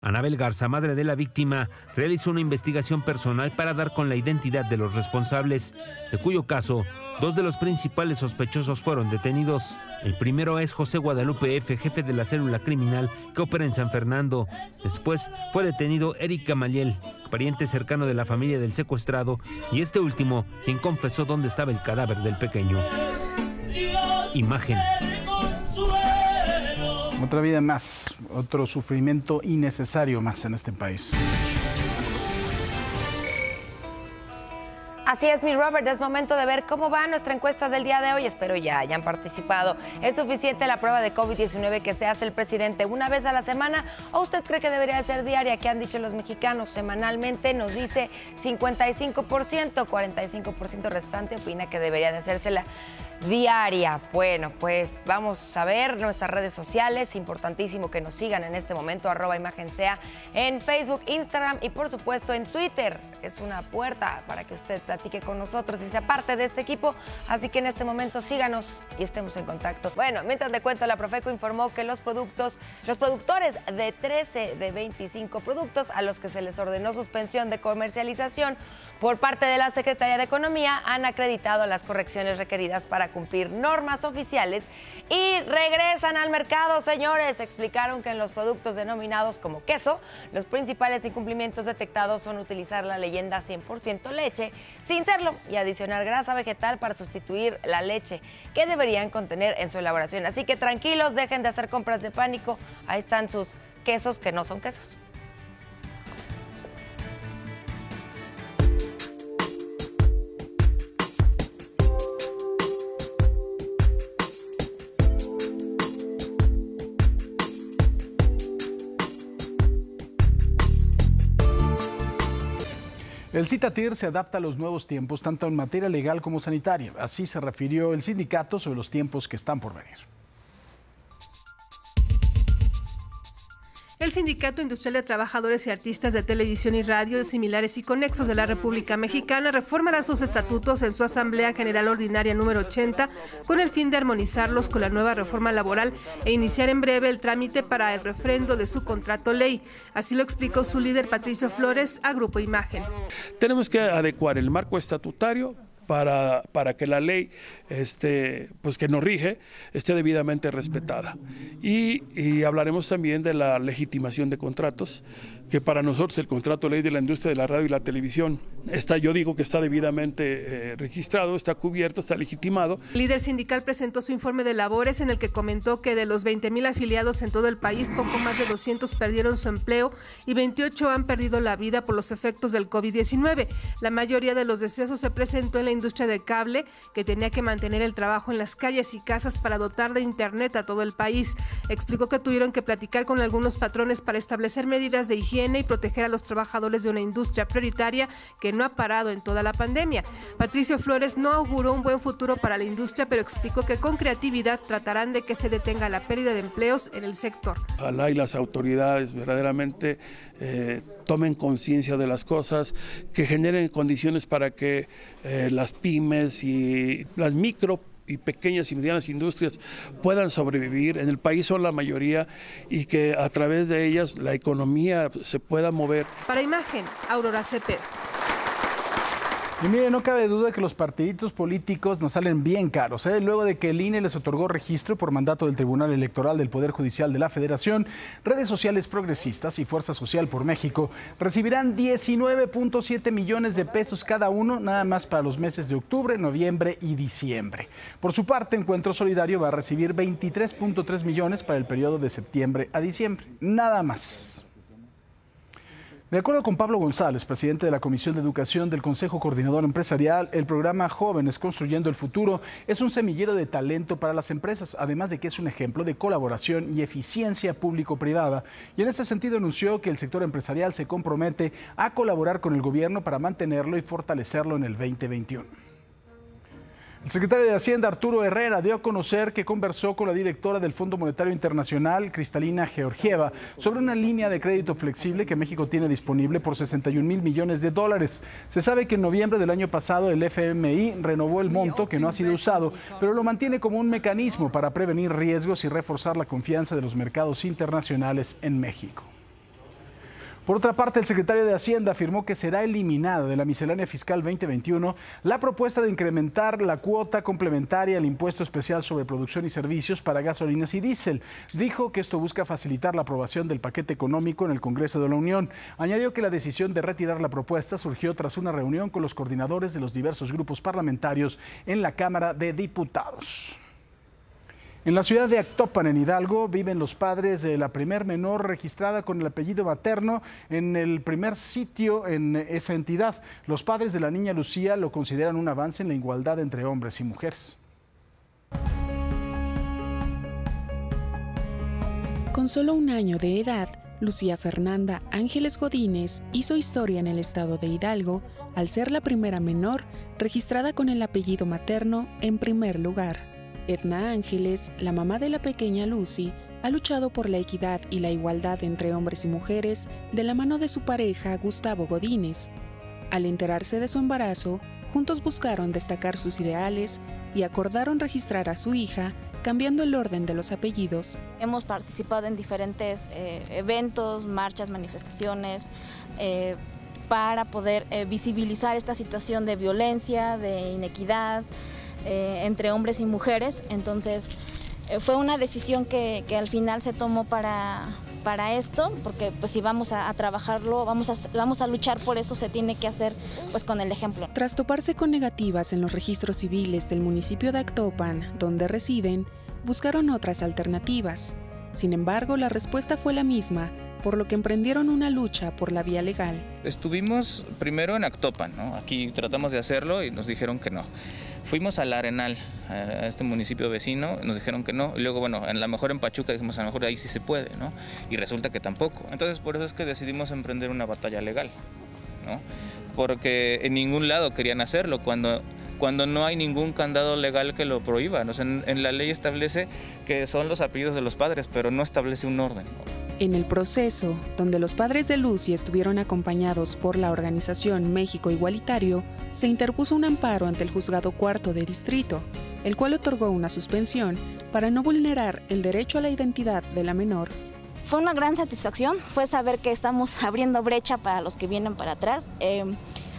Anabel Garza, madre de la víctima, realizó una investigación personal para dar con la identidad de los responsables, de cuyo caso dos de los principales sospechosos fueron detenidos. El primero es José Guadalupe F., jefe de la célula criminal que opera en San Fernando. Después fue detenido Eric Gamaliel, pariente cercano de la familia del secuestrado, y este último, quien confesó dónde estaba el cadáver del pequeño. Imagen. Otra vida más, otro sufrimiento innecesario más en este país. Así es, mi Robert, es momento de ver cómo va nuestra encuesta del día de hoy. Espero ya hayan participado. ¿Es suficiente la prueba de COVID-19 que se hace el presidente una vez a la semana o usted cree que debería ser diaria? ¿Qué han dicho los mexicanos semanalmente? Nos dice 55%, 45% restante opina que debería de hacérsela diaria. Bueno, pues vamos a ver nuestras redes sociales. Importantísimo que nos sigan en este momento, arroba imagen sea en Facebook, Instagram y por supuesto en Twitter. Es una puerta para que usted platique con nosotros y sea parte de este equipo. Así que en este momento síganos y estemos en contacto. Bueno, mientras le cuento, la Profeco informó que los productos, los productores de 13 de 25 productos a los que se les ordenó suspensión de comercialización por parte de la Secretaría de Economía han acreditado las correcciones requeridas para cumplir normas oficiales y regresan al mercado, señores. Explicaron que en los productos denominados como queso, los principales incumplimientos detectados son utilizar la leyenda 100% leche sin serlo y adicionar grasa vegetal para sustituir la leche que deberían contener en su elaboración. Así que tranquilos, dejen de hacer compras de pánico. Ahí están sus quesos que no son quesos. El CITATIR se adapta a los nuevos tiempos, tanto en materia legal como sanitaria. Así se refirió el sindicato sobre los tiempos que están por venir. El Sindicato Industrial de Trabajadores y Artistas de Televisión y Radio, similares y conexos de la República Mexicana, reformará sus estatutos en su Asamblea General Ordinaria número 80 con el fin de armonizarlos con la nueva reforma laboral e iniciar en breve el trámite para el refrendo de su contrato ley. Así lo explicó su líder Patricio Flores a Grupo Imagen. Tenemos que adecuar el marco estatutario para, para que la ley este, pues que nos rige esté debidamente respetada. Y, y, hablaremos también de la legitimación de contratos, que para nosotros el contrato ley de la industria de la radio y la televisión está, yo digo que está debidamente eh, registrado, está cubierto, está legitimado. El líder sindical presentó su informe de labores en el que comentó que de los 20 mil afiliados en todo el país, poco más de 200 perdieron su empleo y 28 han perdido la vida por los efectos del COVID-19. La mayoría de los decesos se presentó en la industria del cable, que tenía que mantener el trabajo en las calles y casas para dotar de Internet a todo el país. Explicó que tuvieron que platicar con algunos patrones para establecer medidas de higiene y proteger a los trabajadores de una industria prioritaria que no ha parado en toda la pandemia. Patricio Flores no auguró un buen futuro para la industria, pero explicó que con creatividad tratarán de que se detenga la pérdida de empleos en el sector. Ojalá y las autoridades verdaderamente eh, tomen conciencia de las cosas, que generen condiciones para que eh, las pymes y las micro y pequeñas y medianas industrias puedan sobrevivir. En el país son la mayoría y que a través de ellas la economía se pueda mover. Para imagen, Aurora Cepeda. Y mire, no cabe duda que los partiditos políticos nos salen bien caros. ¿eh? Luego de que el INE les otorgó registro por mandato del Tribunal Electoral del Poder Judicial de la Federación, redes sociales progresistas y Fuerza Social por México recibirán 19.7 millones de pesos cada uno, nada más para los meses de octubre, noviembre y diciembre. Por su parte, Encuentro Solidario va a recibir 23.3 millones para el periodo de septiembre a diciembre. Nada más. De acuerdo con Pablo González, presidente de la Comisión de Educación del Consejo Coordinador Empresarial, el programa Jóvenes Construyendo el Futuro es un semillero de talento para las empresas, además de que es un ejemplo de colaboración y eficiencia público-privada. Y en este sentido anunció que el sector empresarial se compromete a colaborar con el gobierno para mantenerlo y fortalecerlo en el 2021. El secretario de Hacienda, Arturo Herrera, dio a conocer que conversó con la directora del Fondo Monetario Internacional, Cristalina Georgieva, sobre una línea de crédito flexible que México tiene disponible por 61 mil millones de dólares. Se sabe que en noviembre del año pasado el FMI renovó el monto que no ha sido usado, pero lo mantiene como un mecanismo para prevenir riesgos y reforzar la confianza de los mercados internacionales en México. Por otra parte, el secretario de Hacienda afirmó que será eliminada de la miscelánea fiscal 2021 la propuesta de incrementar la cuota complementaria al impuesto especial sobre producción y servicios para gasolinas y diésel. Dijo que esto busca facilitar la aprobación del paquete económico en el Congreso de la Unión. Añadió que la decisión de retirar la propuesta surgió tras una reunión con los coordinadores de los diversos grupos parlamentarios en la Cámara de Diputados. En la ciudad de Actopan, en Hidalgo, viven los padres de la primer menor registrada con el apellido materno en el primer sitio en esa entidad. Los padres de la niña Lucía lo consideran un avance en la igualdad entre hombres y mujeres. Con solo un año de edad, Lucía Fernanda Ángeles Godínez hizo historia en el estado de Hidalgo al ser la primera menor registrada con el apellido materno en primer lugar. Edna Ángeles, la mamá de la pequeña Lucy, ha luchado por la equidad y la igualdad entre hombres y mujeres de la mano de su pareja Gustavo Godínez. Al enterarse de su embarazo, juntos buscaron destacar sus ideales y acordaron registrar a su hija cambiando el orden de los apellidos. Hemos participado en diferentes eh, eventos, marchas, manifestaciones. Eh, para poder eh, visibilizar esta situación de violencia, de inequidad, eh, entre hombres y mujeres. Entonces eh, fue una decisión que, al final se tomó para, para esto, porque pues si vamos a, trabajarlo, vamos a, vamos a luchar por eso, se tiene que hacer pues con el ejemplo. Tras toparse con negativas en los registros civiles del municipio de Actopan, donde residen, buscaron otras alternativas. Sin embargo, la respuesta fue la misma, por lo que emprendieron una lucha por la vía legal. Estuvimos primero en Actopan, ¿no? aquí tratamos de hacerlo y nos dijeron que no. Fuimos al Arenal, a este municipio vecino, nos dijeron que no. Luego, bueno, a lo mejor en Pachuca dijimos, a lo mejor ahí sí se puede, ¿no? Y resulta que tampoco. Entonces, por eso es que decidimos emprender una batalla legal, ¿no? Porque en ningún lado querían hacerlo cuando cuando no hay ningún candado legal que lo prohíba. O sea, en, la ley establece que son los apellidos de los padres, pero no establece un orden. En el proceso, donde los padres de Lucy estuvieron acompañados por la organización México Igualitario, se interpuso un amparo ante el juzgado cuarto de distrito, el cual otorgó una suspensión para no vulnerar el derecho a la identidad de la menor. Fue una gran satisfacción, fue saber que estamos abriendo brecha para los que vienen para atrás, eh,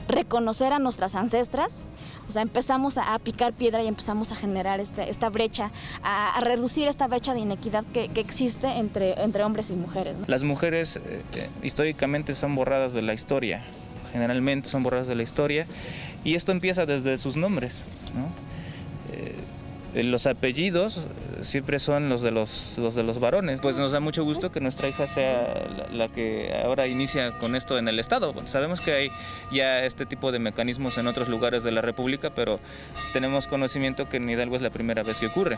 reconocer a nuestras ancestras, o sea, empezamos a, picar piedra y empezamos a generar este, esta brecha, a, reducir esta brecha de inequidad que, existe entre, hombres y mujeres. Las mujeres eh, eh, históricamente son borradas de la historia, generalmente son borradas de la historia, y esto empieza desde sus nombres. Eh, los apellidos siempre son los de los, los de los varones. Pues nos da mucho gusto que nuestra hija sea la, que ahora inicia con esto en el Estado. Sabemos que hay ya este tipo de mecanismos en otros lugares de la República, pero tenemos conocimiento que en Hidalgo es la primera vez que ocurre.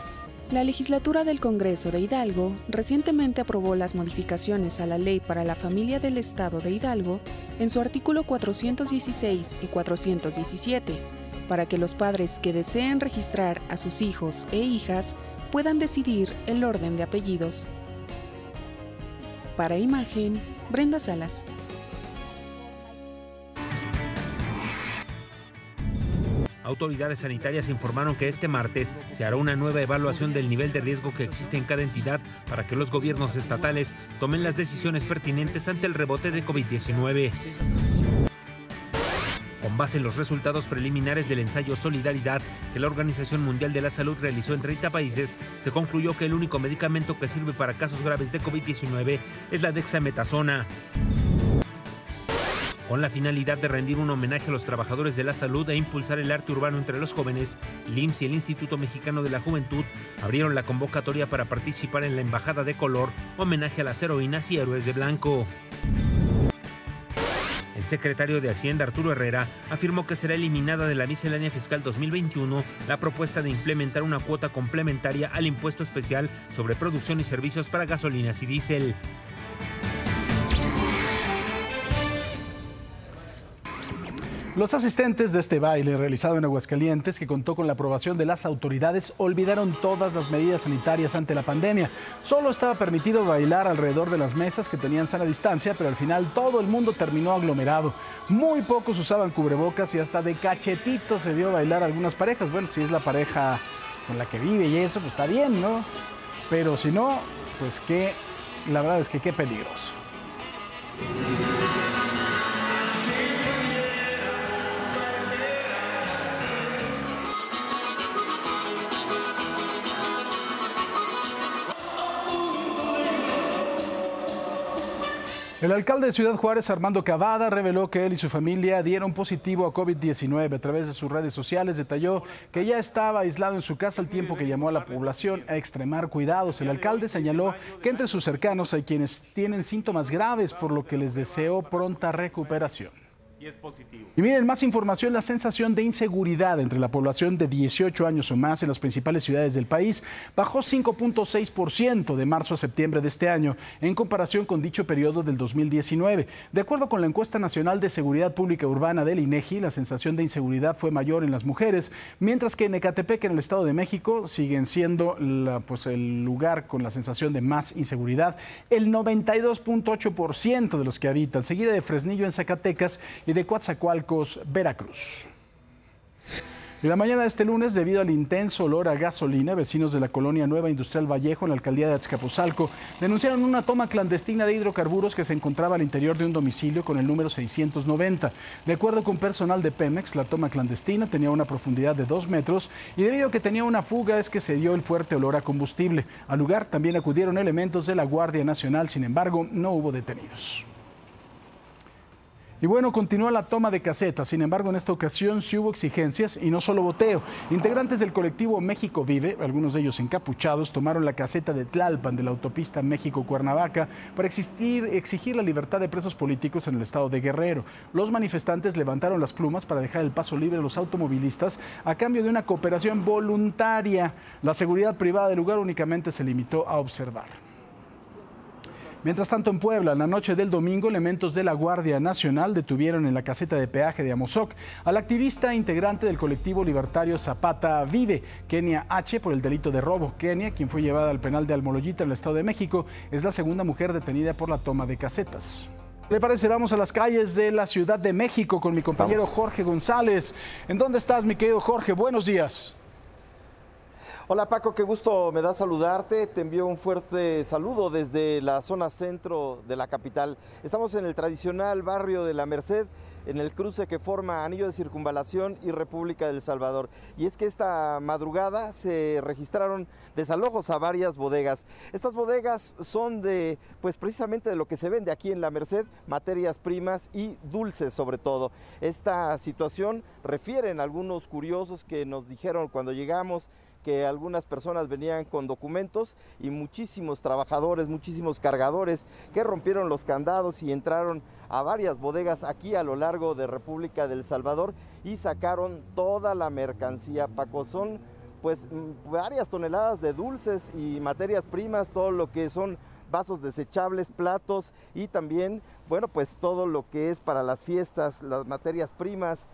La legislatura del Congreso de Hidalgo recientemente aprobó las modificaciones a la Ley para la Familia del Estado de Hidalgo en su artículo 416 y 417 para que los padres que deseen registrar a sus hijos e hijas puedan decidir el orden de apellidos. Para imagen, Brenda Salas. Autoridades sanitarias informaron que este martes se hará una nueva evaluación del nivel de riesgo que existe en cada entidad para que los gobiernos estatales tomen las decisiones pertinentes ante el rebote de COVID-19. Con base en los resultados preliminares del ensayo Solidaridad que la Organización Mundial de la Salud realizó en 30 países, se concluyó que el único medicamento que sirve para casos graves de COVID-19 es la dexametasona. Con la finalidad de rendir un homenaje a los trabajadores de la salud e impulsar el arte urbano entre los jóvenes, el y el Instituto Mexicano de la Juventud abrieron la convocatoria para participar en la Embajada de Color, homenaje a las heroínas y héroes de blanco. El secretario de Hacienda, Arturo Herrera, afirmó que será eliminada de la miscelánea fiscal 2021 la propuesta de implementar una cuota complementaria al impuesto especial sobre producción y servicios para gasolinas y diésel. Los asistentes de este baile realizado en Aguascalientes, que contó con la aprobación de las autoridades, olvidaron todas las medidas sanitarias ante la pandemia. Solo estaba permitido bailar alrededor de las mesas que tenían sana distancia, pero al final todo el mundo terminó aglomerado. Muy pocos usaban cubrebocas y hasta de cachetito se vio bailar algunas parejas. Bueno, si es la pareja con la que vive y eso, pues está bien, ¿no? Pero si no, pues qué, la verdad es que qué peligroso. El alcalde de Ciudad Juárez, Armando Cavada, reveló que él y su familia dieron positivo a COVID-19. A través de sus redes sociales detalló que ya estaba aislado en su casa al tiempo que llamó a la población a extremar cuidados. El alcalde señaló que entre sus cercanos hay quienes tienen síntomas graves, por lo que les deseó pronta recuperación y es positivo. Y miren, más información, la sensación de inseguridad entre la población de 18 años o más en las principales ciudades del país bajó 5.6% de marzo a septiembre de este año en comparación con dicho periodo del 2019. De acuerdo con la encuesta nacional de seguridad pública urbana del INEGI, la sensación de inseguridad fue mayor en las mujeres, mientras que en Ecatepec, en el Estado de México, siguen siendo pues, el lugar con la sensación de más inseguridad, el 92.8% de los que habitan, seguida de Fresnillo en Zacatecas y de Coatzacoalcos, Veracruz. En la mañana de este lunes, debido al intenso olor a gasolina, vecinos de la colonia Nueva Industrial Vallejo, en la alcaldía de Azcapotzalco, denunciaron una toma clandestina de hidrocarburos que se encontraba al interior de un domicilio con el número 690. De acuerdo con personal de Pemex, la toma clandestina tenía una profundidad de dos metros y debido a que tenía una fuga es que se dio el fuerte olor a combustible. Al lugar también acudieron elementos de la Guardia Nacional, sin embargo, no hubo detenidos. Y bueno, continúa la toma de casetas. Sin embargo, en esta ocasión sí hubo exigencias y no solo boteo. Integrantes del colectivo México Vive, algunos de ellos encapuchados, tomaron la caseta de Tlalpan de la autopista México-Cuernavaca para exigir, exigir la libertad de presos políticos en el estado de Guerrero. Los manifestantes levantaron las plumas para dejar el paso libre a los automovilistas a cambio de una cooperación voluntaria. La seguridad privada del lugar únicamente se limitó a observar. Mientras tanto, en Puebla, en la noche del domingo, elementos de la Guardia Nacional detuvieron en la caseta de peaje de Amozoc al activista integrante del colectivo libertario Zapata Vive, Kenia H., por el delito de robo. Kenia, quien fue llevada al penal de Almoloyita en el Estado de México, es la segunda mujer detenida por la toma de casetas. ¿Le parece? Vamos a las calles de la Ciudad de México con mi compañero Jorge González. ¿En dónde estás, mi querido Jorge? Buenos días. Hola Paco, qué gusto me da saludarte. Te envío un fuerte saludo desde la zona centro de la capital. Estamos en el tradicional barrio de la Merced, en el cruce que forma Anillo de Circunvalación y República del Salvador. Y es que esta madrugada se registraron desalojos a varias bodegas. Estas bodegas son de, pues precisamente de lo que se vende aquí en la Merced, materias primas y dulces sobre todo. Esta situación refieren algunos curiosos que nos dijeron cuando llegamos que algunas personas venían con documentos y muchísimos trabajadores, muchísimos cargadores que rompieron los candados y entraron a varias bodegas aquí a lo largo de República del Salvador y sacaron toda la mercancía. Paco, son pues mm, varias toneladas de dulces y materias primas, todo lo que son vasos desechables, platos y también, bueno, pues todo lo que es para las fiestas, las materias primas,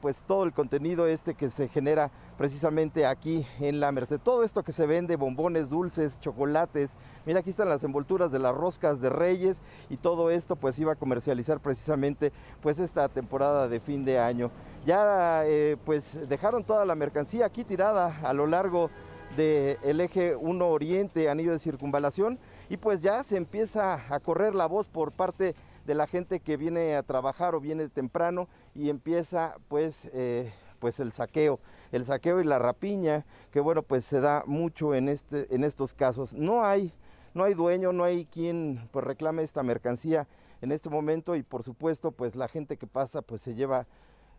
pues todo el contenido este que se genera precisamente aquí en la Merced. Todo esto que se vende, bombones, dulces, chocolates. Mira, aquí están las envolturas de las roscas de Reyes y todo esto pues iba a comercializar precisamente pues esta temporada de fin de año. Ya eh, pues dejaron toda la mercancía aquí tirada a lo largo del eje 1 Oriente, anillo de circunvalación, y pues ya se empieza a correr la voz por parte de la gente que viene a trabajar o viene temprano y empieza pues, eh, pues el saqueo, el saqueo y la rapiña, que bueno, pues se da mucho en, este, en estos casos. No hay, no hay dueño, no hay quien pues reclame esta mercancía en este momento y por supuesto pues la gente que pasa pues se lleva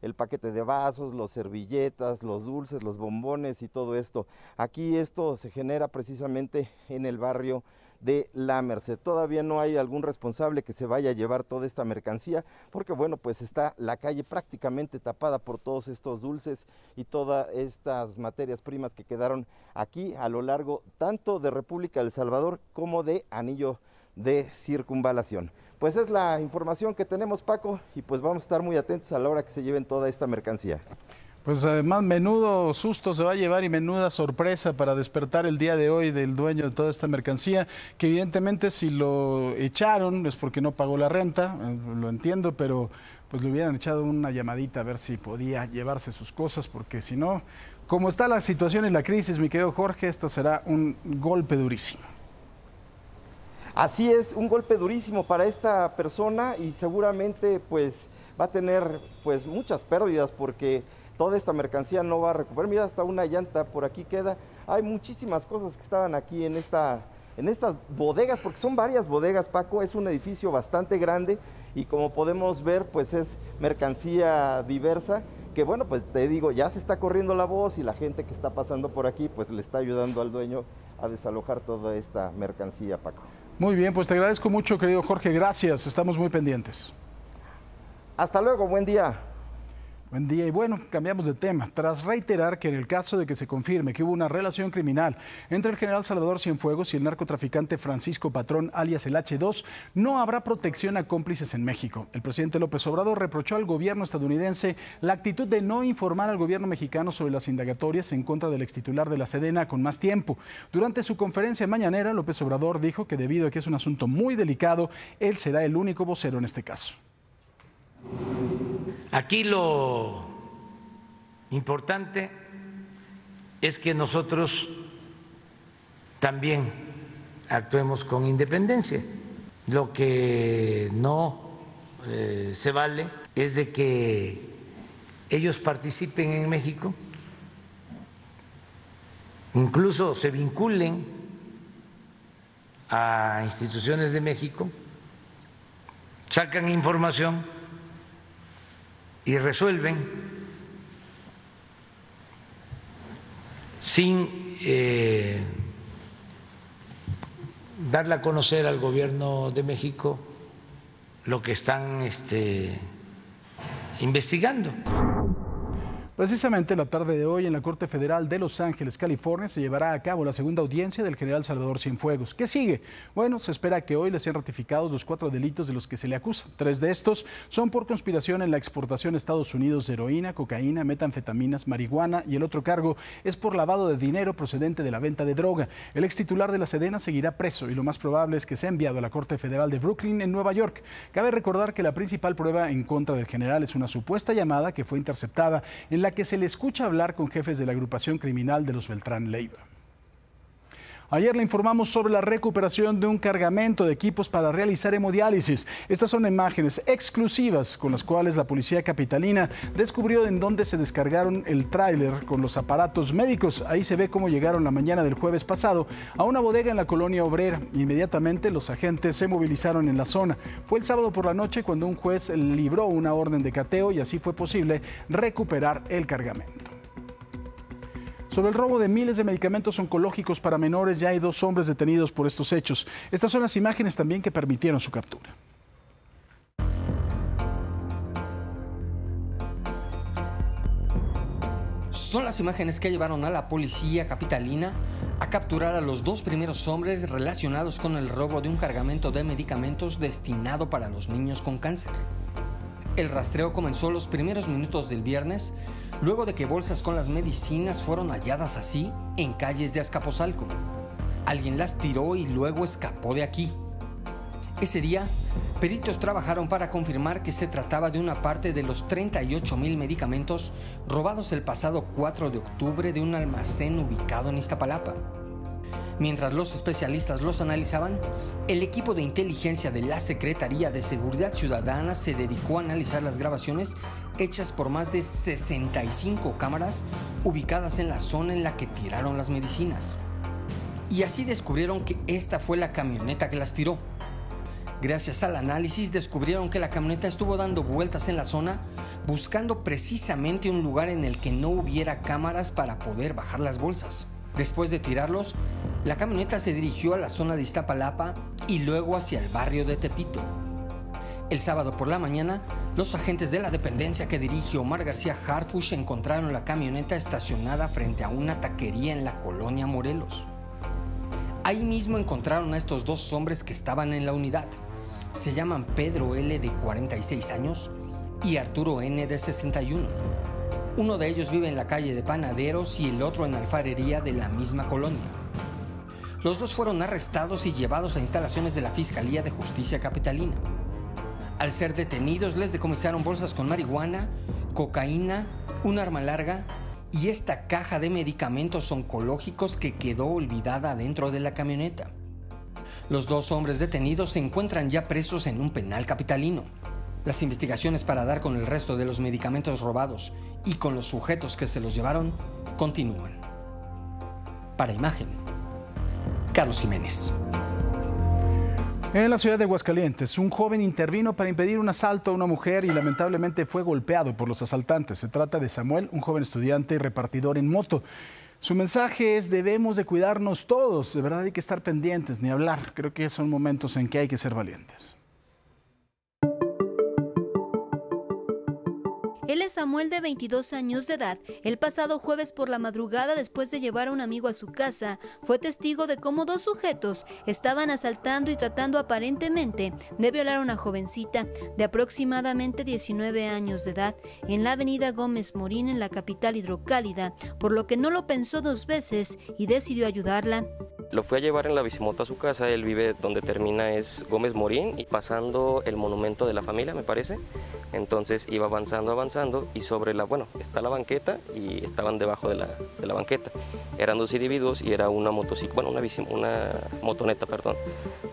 el paquete de vasos, los servilletas, los dulces, los bombones y todo esto. Aquí esto se genera precisamente en el barrio de la Merced. Todavía no hay algún responsable que se vaya a llevar toda esta mercancía porque bueno, pues está la calle prácticamente tapada por todos estos dulces y todas estas materias primas que quedaron aquí a lo largo tanto de República del Salvador como de Anillo de Circunvalación. Pues es la información que tenemos Paco y pues vamos a estar muy atentos a la hora que se lleven toda esta mercancía. Pues además, menudo susto se va a llevar y menuda sorpresa para despertar el día de hoy del dueño de toda esta mercancía, que evidentemente si lo echaron es porque no pagó la renta, eh, lo entiendo, pero pues le hubieran echado una llamadita a ver si podía llevarse sus cosas, porque si no, como está la situación y la crisis, mi querido Jorge, esto será un golpe durísimo. Así es, un golpe durísimo para esta persona y seguramente pues va a tener pues muchas pérdidas porque toda esta mercancía no va a recuperar. Mira, hasta una llanta por aquí queda. Hay muchísimas cosas que estaban aquí en esta en estas bodegas, porque son varias bodegas, Paco, es un edificio bastante grande y como podemos ver, pues es mercancía diversa que bueno, pues te digo, ya se está corriendo la voz y la gente que está pasando por aquí, pues le está ayudando al dueño a desalojar toda esta mercancía, Paco. Muy bien, pues te agradezco mucho, querido Jorge, gracias, estamos muy pendientes. Hasta luego, buen día. Buen día y bueno, cambiamos de tema. Tras reiterar que en el caso de que se confirme que hubo una relación criminal entre el general Salvador Cienfuegos y el narcotraficante Francisco Patrón, alias el H2, no habrá protección a cómplices en México. El presidente López Obrador reprochó al gobierno estadounidense la actitud de no informar al gobierno mexicano sobre las indagatorias en contra del extitular de la Sedena con más tiempo. Durante su conferencia mañanera, López Obrador dijo que debido a que es un asunto muy delicado, él será el único vocero en este caso. Aquí lo importante es que nosotros también actuemos con independencia. Lo que no eh, se vale es de que ellos participen en México, incluso se vinculen a instituciones de México, sacan información y resuelven sin eh, darle a conocer al gobierno de México lo que están este, investigando. Precisamente la tarde de hoy en la Corte Federal de Los Ángeles, California, se llevará a cabo la segunda audiencia del general Salvador Cienfuegos. ¿Qué sigue? Bueno, se espera que hoy le sean ratificados los cuatro delitos de los que se le acusa. Tres de estos son por conspiración en la exportación a Estados Unidos de heroína, cocaína, metanfetaminas, marihuana y el otro cargo es por lavado de dinero procedente de la venta de droga. El ex titular de la Sedena seguirá preso y lo más probable es que sea enviado a la Corte Federal de Brooklyn en Nueva York. Cabe recordar que la principal prueba en contra del general es una supuesta llamada que fue interceptada en la que se le escucha hablar con jefes de la agrupación criminal de los Beltrán Leiva. Ayer le informamos sobre la recuperación de un cargamento de equipos para realizar hemodiálisis. Estas son imágenes exclusivas con las cuales la policía capitalina descubrió en dónde se descargaron el tráiler con los aparatos médicos. Ahí se ve cómo llegaron la mañana del jueves pasado a una bodega en la colonia obrera. Inmediatamente los agentes se movilizaron en la zona. Fue el sábado por la noche cuando un juez libró una orden de cateo y así fue posible recuperar el cargamento. Sobre el robo de miles de medicamentos oncológicos para menores, ya hay dos hombres detenidos por estos hechos. Estas son las imágenes también que permitieron su captura. Son las imágenes que llevaron a la policía capitalina a capturar a los dos primeros hombres relacionados con el robo de un cargamento de medicamentos destinado para los niños con cáncer. El rastreo comenzó los primeros minutos del viernes luego de que bolsas con las medicinas fueron halladas así en calles de Azcapotzalco. Alguien las tiró y luego escapó de aquí. Ese día, peritos trabajaron para confirmar que se trataba de una parte de los 38 mil medicamentos robados el pasado 4 de octubre de un almacén ubicado en Iztapalapa. Mientras los especialistas los analizaban, el equipo de inteligencia de la Secretaría de Seguridad Ciudadana se dedicó a analizar las grabaciones hechas por más de 65 cámaras ubicadas en la zona en la que tiraron las medicinas. Y así descubrieron que esta fue la camioneta que las tiró. Gracias al análisis descubrieron que la camioneta estuvo dando vueltas en la zona buscando precisamente un lugar en el que no hubiera cámaras para poder bajar las bolsas. Después de tirarlos, la camioneta se dirigió a la zona de Iztapalapa y luego hacia el barrio de Tepito. El sábado por la mañana, los agentes de la dependencia que dirige Omar García Harfush encontraron la camioneta estacionada frente a una taquería en la colonia Morelos. Ahí mismo encontraron a estos dos hombres que estaban en la unidad. Se llaman Pedro L de 46 años y Arturo N de 61. Uno de ellos vive en la calle de Panaderos y el otro en Alfarería de la misma colonia. Los dos fueron arrestados y llevados a instalaciones de la Fiscalía de Justicia Capitalina. Al ser detenidos les decomisaron bolsas con marihuana, cocaína, un arma larga y esta caja de medicamentos oncológicos que quedó olvidada dentro de la camioneta. Los dos hombres detenidos se encuentran ya presos en un penal capitalino. Las investigaciones para dar con el resto de los medicamentos robados y con los sujetos que se los llevaron continúan. Para imagen, Carlos Jiménez. En la ciudad de Aguascalientes, un joven intervino para impedir un asalto a una mujer y lamentablemente fue golpeado por los asaltantes. Se trata de Samuel, un joven estudiante y repartidor en moto. Su mensaje es debemos de cuidarnos todos, de verdad hay que estar pendientes, ni hablar. Creo que son momentos en que hay que ser valientes. Él es Samuel de 22 años de edad. El pasado jueves por la madrugada, después de llevar a un amigo a su casa, fue testigo de cómo dos sujetos estaban asaltando y tratando aparentemente de violar a una jovencita de aproximadamente 19 años de edad en la avenida Gómez Morín en la capital hidrocálida, por lo que no lo pensó dos veces y decidió ayudarla. Lo fui a llevar en la bicimoto a su casa, él vive donde termina es Gómez Morín y pasando el monumento de la familia, me parece. Entonces iba avanzando, avanzando y sobre la, bueno, está la banqueta y estaban debajo de la, de la banqueta. Eran dos individuos y era una motocicleta, bueno, una, una motoneta, perdón,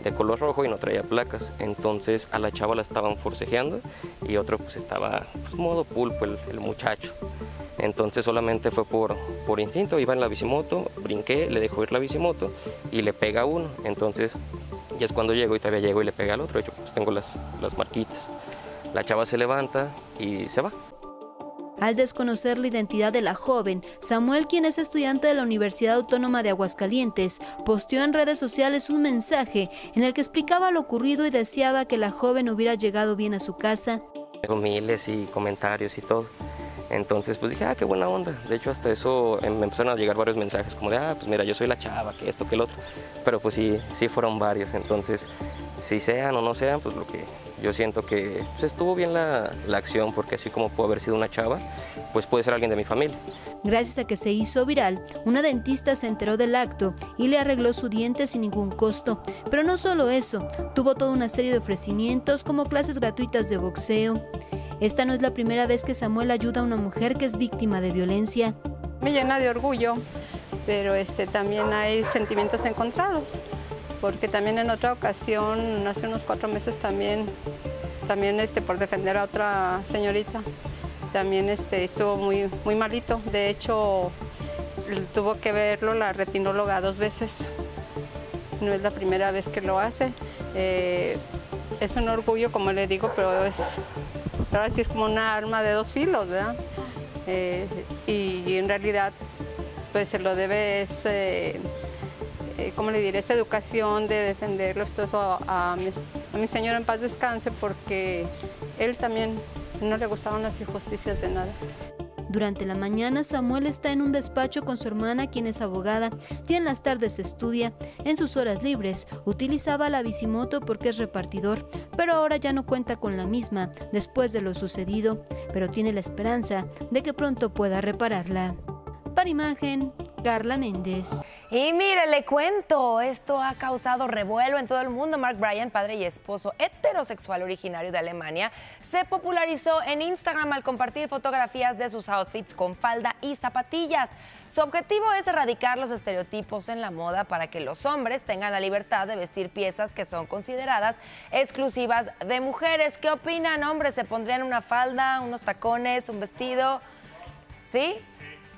de color rojo y no traía placas. Entonces a la chava la estaban forcejeando y otro pues estaba, pues modo pulpo el, el muchacho. Entonces solamente fue por, por instinto, iba en la bicimoto, brinqué, le dejó ir la bicimoto y le pega a uno. Entonces ya es cuando llego y todavía llego y le pega al otro. Yo pues tengo las, las marquitas. La chava se levanta y se va. Al desconocer la identidad de la joven, Samuel, quien es estudiante de la Universidad Autónoma de Aguascalientes, posteó en redes sociales un mensaje en el que explicaba lo ocurrido y deseaba que la joven hubiera llegado bien a su casa. Miles y comentarios y todo. Entonces, pues dije, ah, qué buena onda. De hecho, hasta eso em, me empezaron a llegar varios mensajes, como de, ah, pues mira, yo soy la chava, que esto, que el otro. Pero pues sí, sí fueron varios. Entonces, si sean o no sean, pues lo que yo siento que pues, estuvo bien la, la acción, porque así como pudo haber sido una chava, pues puede ser alguien de mi familia. Gracias a que se hizo viral, una dentista se enteró del acto y le arregló su diente sin ningún costo. Pero no solo eso, tuvo toda una serie de ofrecimientos como clases gratuitas de boxeo. Esta no es la primera vez que Samuel ayuda a una mujer que es víctima de violencia. Me llena de orgullo, pero este, también hay sentimientos encontrados, porque también en otra ocasión, hace unos cuatro meses también, también este, por defender a otra señorita, también este, estuvo muy, muy malito. De hecho, tuvo que verlo la retinóloga dos veces. No es la primera vez que lo hace. Eh, es un orgullo, como le digo, pero es, ahora sí es como una arma de dos filos, ¿verdad? Eh, y, en realidad, pues se lo debe es, eh, ¿cómo le diré? Esa educación de defenderlo esto a, mi, a señor en paz descanse, porque él también no le gustaban las injusticias de nada. Durante la mañana, Samuel está en un despacho con su hermana, quien es abogada, y en las tardes estudia. En sus horas libres, utilizaba la bicimoto porque es repartidor, pero ahora ya no cuenta con la misma después de lo sucedido, pero tiene la esperanza de que pronto pueda repararla. Para imagen, Carla Méndez. Y mire, le cuento, esto ha causado revuelo en todo el mundo. Mark Bryan, padre y esposo heterosexual originario de Alemania, se popularizó en Instagram al compartir fotografías de sus outfits con falda y zapatillas. Su objetivo es erradicar los estereotipos en la moda para que los hombres tengan la libertad de vestir piezas que son consideradas exclusivas de mujeres. ¿Qué opinan, hombres? ¿Se pondrían una falda, unos tacones, un vestido? ¿Sí?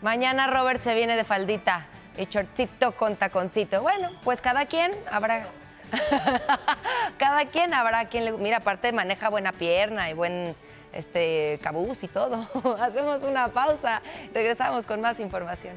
Mañana Robert se viene de faldita y shortcito con taconcito. Bueno, pues cada quien habrá. cada quien habrá quien le. Mira, aparte maneja buena pierna y buen este cabuz y todo. Hacemos una pausa. Regresamos con más información.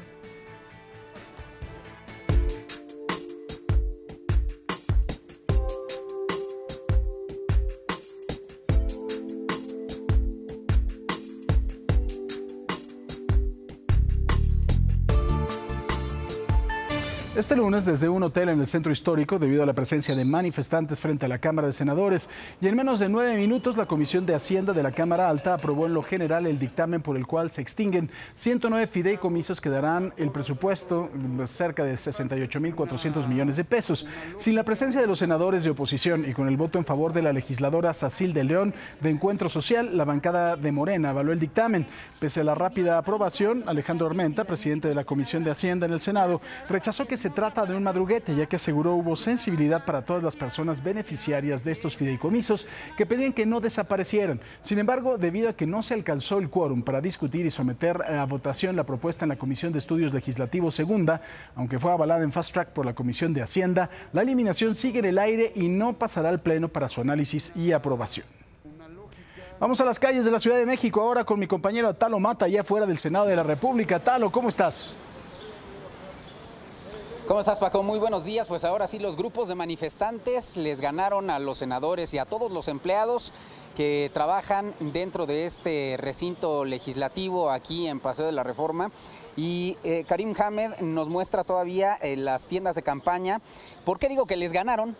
Este lunes, desde un hotel en el centro histórico, debido a la presencia de manifestantes frente a la Cámara de Senadores, y en menos de nueve minutos, la Comisión de Hacienda de la Cámara Alta aprobó en lo general el dictamen por el cual se extinguen 109 fideicomisos que darán el presupuesto cerca de 68.400 millones de pesos. Sin la presencia de los senadores de oposición y con el voto en favor de la legisladora Sacil de León de Encuentro Social, la bancada de Morena avaló el dictamen. Pese a la rápida aprobación, Alejandro Armenta, presidente de la Comisión de Hacienda en el Senado, rechazó que se trata de un madruguete, ya que aseguró hubo sensibilidad para todas las personas beneficiarias de estos fideicomisos que pedían que no desaparecieran. Sin embargo, debido a que no se alcanzó el quórum para discutir y someter a votación la propuesta en la Comisión de Estudios Legislativos Segunda, aunque fue avalada en fast track por la Comisión de Hacienda, la eliminación sigue en el aire y no pasará al Pleno para su análisis y aprobación. Vamos a las calles de la Ciudad de México ahora con mi compañero Talo Mata, allá fuera del Senado de la República. Talo, ¿cómo estás? ¿Cómo estás, Paco? Muy buenos días. Pues ahora sí, los grupos de manifestantes les ganaron a los senadores y a todos los empleados que trabajan dentro de este recinto legislativo aquí en Paseo de la Reforma. Y eh, Karim Hamed nos muestra todavía eh, las tiendas de campaña. ¿Por qué digo que les ganaron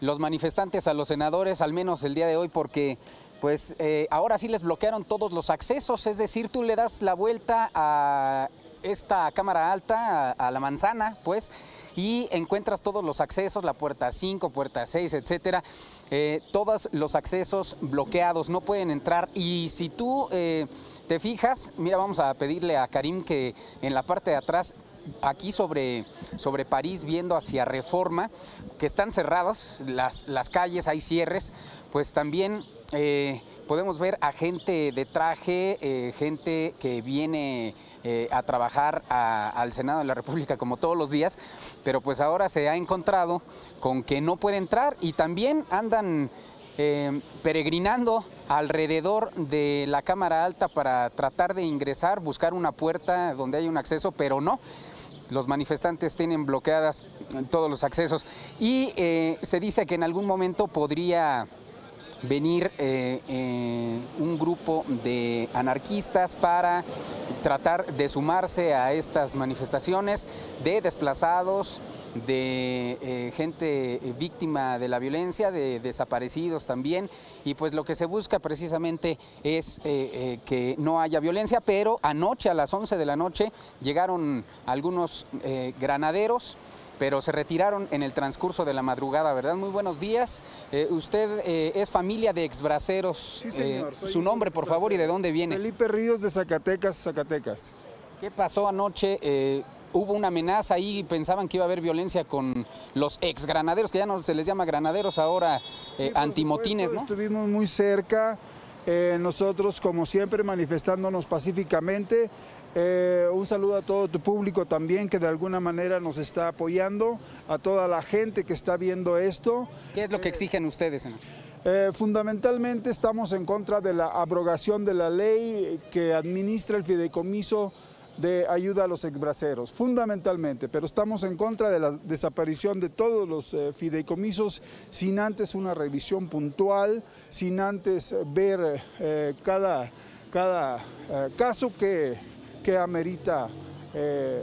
los manifestantes a los senadores, al menos el día de hoy? Porque pues eh, ahora sí les bloquearon todos los accesos, es decir, tú le das la vuelta a esta cámara alta, a, la manzana, pues, y encuentras todos los accesos, la puerta 5, puerta 6, etcétera, eh, todos los accesos bloqueados, no pueden entrar. Y si tú eh, te fijas, mira, vamos a pedirle a Karim que en la parte de atrás, aquí sobre, sobre París, viendo hacia Reforma, que están cerrados las, las calles, hay cierres, pues también eh, podemos ver a gente de traje, gente que viene eh, a trabajar al Senado de la República como todos los días, pero pues ahora se ha encontrado con que no puede entrar y también andan peregrinando alrededor de la Cámara Alta para tratar de ingresar, buscar una puerta donde hay un acceso, pero no. Los manifestantes tienen bloqueadas todos los accesos. Y se dice que en algún momento podría venir eh, eh, un grupo de anarquistas para tratar de sumarse a estas manifestaciones de desplazados, de eh, gente víctima de la violencia, de desaparecidos también, y pues lo que se busca precisamente es que no haya violencia, pero anoche a las 11 de la noche llegaron algunos granaderos pero se retiraron en el transcurso de la madrugada, ¿verdad? Muy buenos días. Eh, usted eh, es familia de exbraceros. Sí, señor. Eh, su nombre, por favor, y de dónde viene. Felipe Ríos de Zacatecas, Zacatecas. ¿Qué pasó anoche? hubo una amenaza ahí, pensaban que iba a haber violencia con los exgranaderos, que ya no se les llama granaderos, ahora antimotines, ¿no? Estuvimos muy cerca, nosotros como siempre manifestándonos pacíficamente, eh, un saludo a todo tu público también que de alguna manera nos está apoyando, a toda la gente que está viendo esto. ¿Qué es lo que exigen ustedes, señor? Eh, fundamentalmente estamos en contra de la abrogación de la ley que administra el fideicomiso de ayuda a los exbraceros, fundamentalmente, pero estamos en contra de la desaparición de todos los eh, fideicomisos sin antes una revisión puntual, sin antes ver cada, cada caso que que amerita, eh,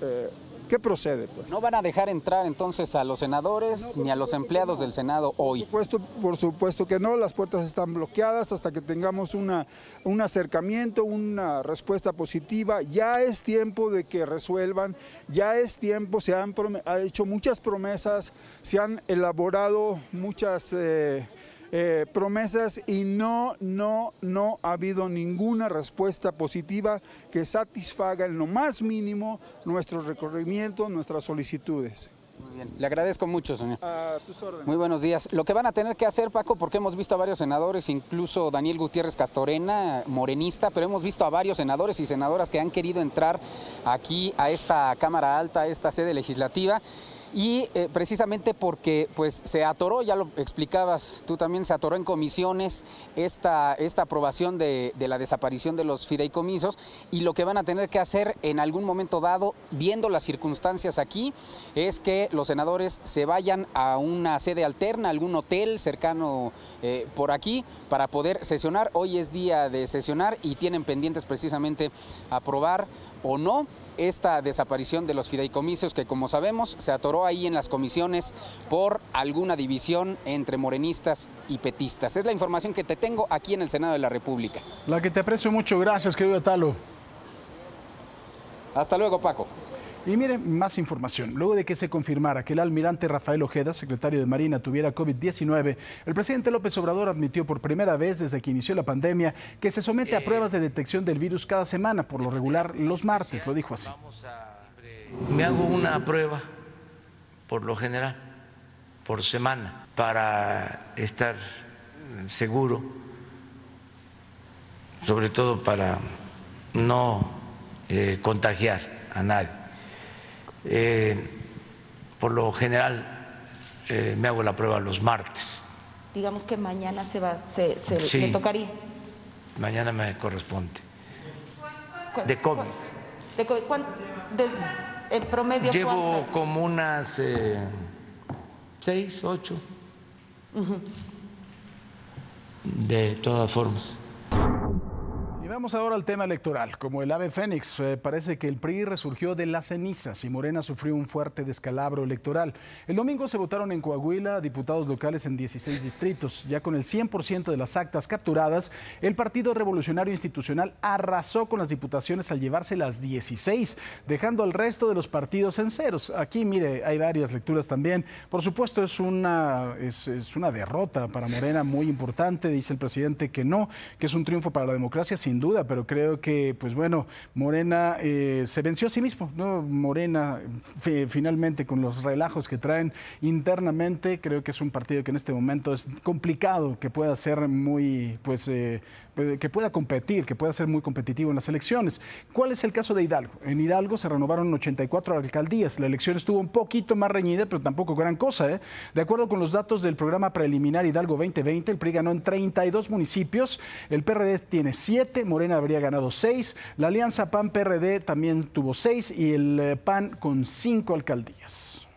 eh, ¿qué procede? Pues? ¿No van a dejar entrar entonces a los senadores ni a los empleados del Senado hoy? Por supuesto, por supuesto que no, las puertas están bloqueadas hasta que tengamos una, un acercamiento, una respuesta positiva. Ya es tiempo de que resuelvan, ya es tiempo, se han hecho muchas promesas, se han elaborado muchas... Eh, eh, promesas y no, no, no ha habido ninguna respuesta positiva que satisfaga en lo más mínimo nuestro recorrimiento, nuestras solicitudes. Muy bien. Le agradezco mucho, señor. A tus órdenes. Muy buenos días. Lo que van a tener que hacer, Paco, porque hemos visto a varios senadores, incluso Daniel Gutiérrez Castorena, morenista, pero hemos visto a varios senadores y senadoras que han querido entrar aquí a esta Cámara Alta, a esta sede legislativa y eh, precisamente porque pues se atoró, ya lo explicabas tú también, se atoró en comisiones esta, esta aprobación de, la desaparición de los fideicomisos y lo que van a tener que hacer en algún momento dado, viendo las circunstancias aquí, es que los senadores se vayan a una sede alterna, algún hotel cercano eh, por aquí para poder sesionar. Hoy es día de sesionar y tienen pendientes precisamente aprobar o no esta desaparición de los fideicomisos que como sabemos se atoró ahí en las comisiones por alguna división entre morenistas y petistas. Es la información que te tengo aquí en el Senado de la República. La que te aprecio mucho. Gracias, querido Talo. Hasta luego, Paco. Y miren, más información. Luego de que se confirmara que el almirante Rafael Ojeda, secretario de Marina, tuviera COVID-19, el presidente López Obrador admitió por primera vez desde que inició la pandemia que se somete a pruebas de detección del virus cada semana, por lo regular los martes, lo dijo así. Me hago una prueba, por lo general, por semana, para estar seguro, sobre todo para no eh, contagiar a nadie. Eh, por lo general eh, me hago la prueba los martes. Digamos que mañana se va, se, se Sí. le tocaría. Mañana me corresponde. De COVID. ¿De des- en promedio Llevo cuántas? como unas eh, seis, ocho, de todas formas. Y vamos ahora al tema electoral. Como el ave fénix, eh, parece que el PRI resurgió de las cenizas y Morena sufrió un fuerte descalabro electoral. El domingo se votaron en Coahuila diputados locales en 16 distritos. Ya con el 100% de las actas capturadas, el Partido Revolucionario Institucional arrasó con las diputaciones al llevarse las 16, dejando al resto de los partidos en ceros. Aquí, mire, hay varias lecturas también. Por supuesto, es una, es, es una derrota para Morena muy importante. Dice el presidente que no, que es un triunfo para la democracia, sin duda, pero creo que, pues bueno, Morena eh, se venció a sí mismo. ¿no? Morena, fi- finalmente, con los relajos que traen internamente, creo que es un partido que en este momento es complicado que pueda ser muy, pues, eh, pues, que pueda competir, que pueda ser muy competitivo en las elecciones. ¿Cuál es el caso de Hidalgo? En Hidalgo se renovaron 84 alcaldías. La elección estuvo un poquito más reñida, pero tampoco gran cosa. ¿eh? De acuerdo con los datos del programa preliminar Hidalgo 2020, el PRI ganó en 32 municipios, el PRD tiene 7, Morena habría ganado 6, la alianza PAN-PRD también tuvo 6 y el eh, PAN con 5 alcaldías.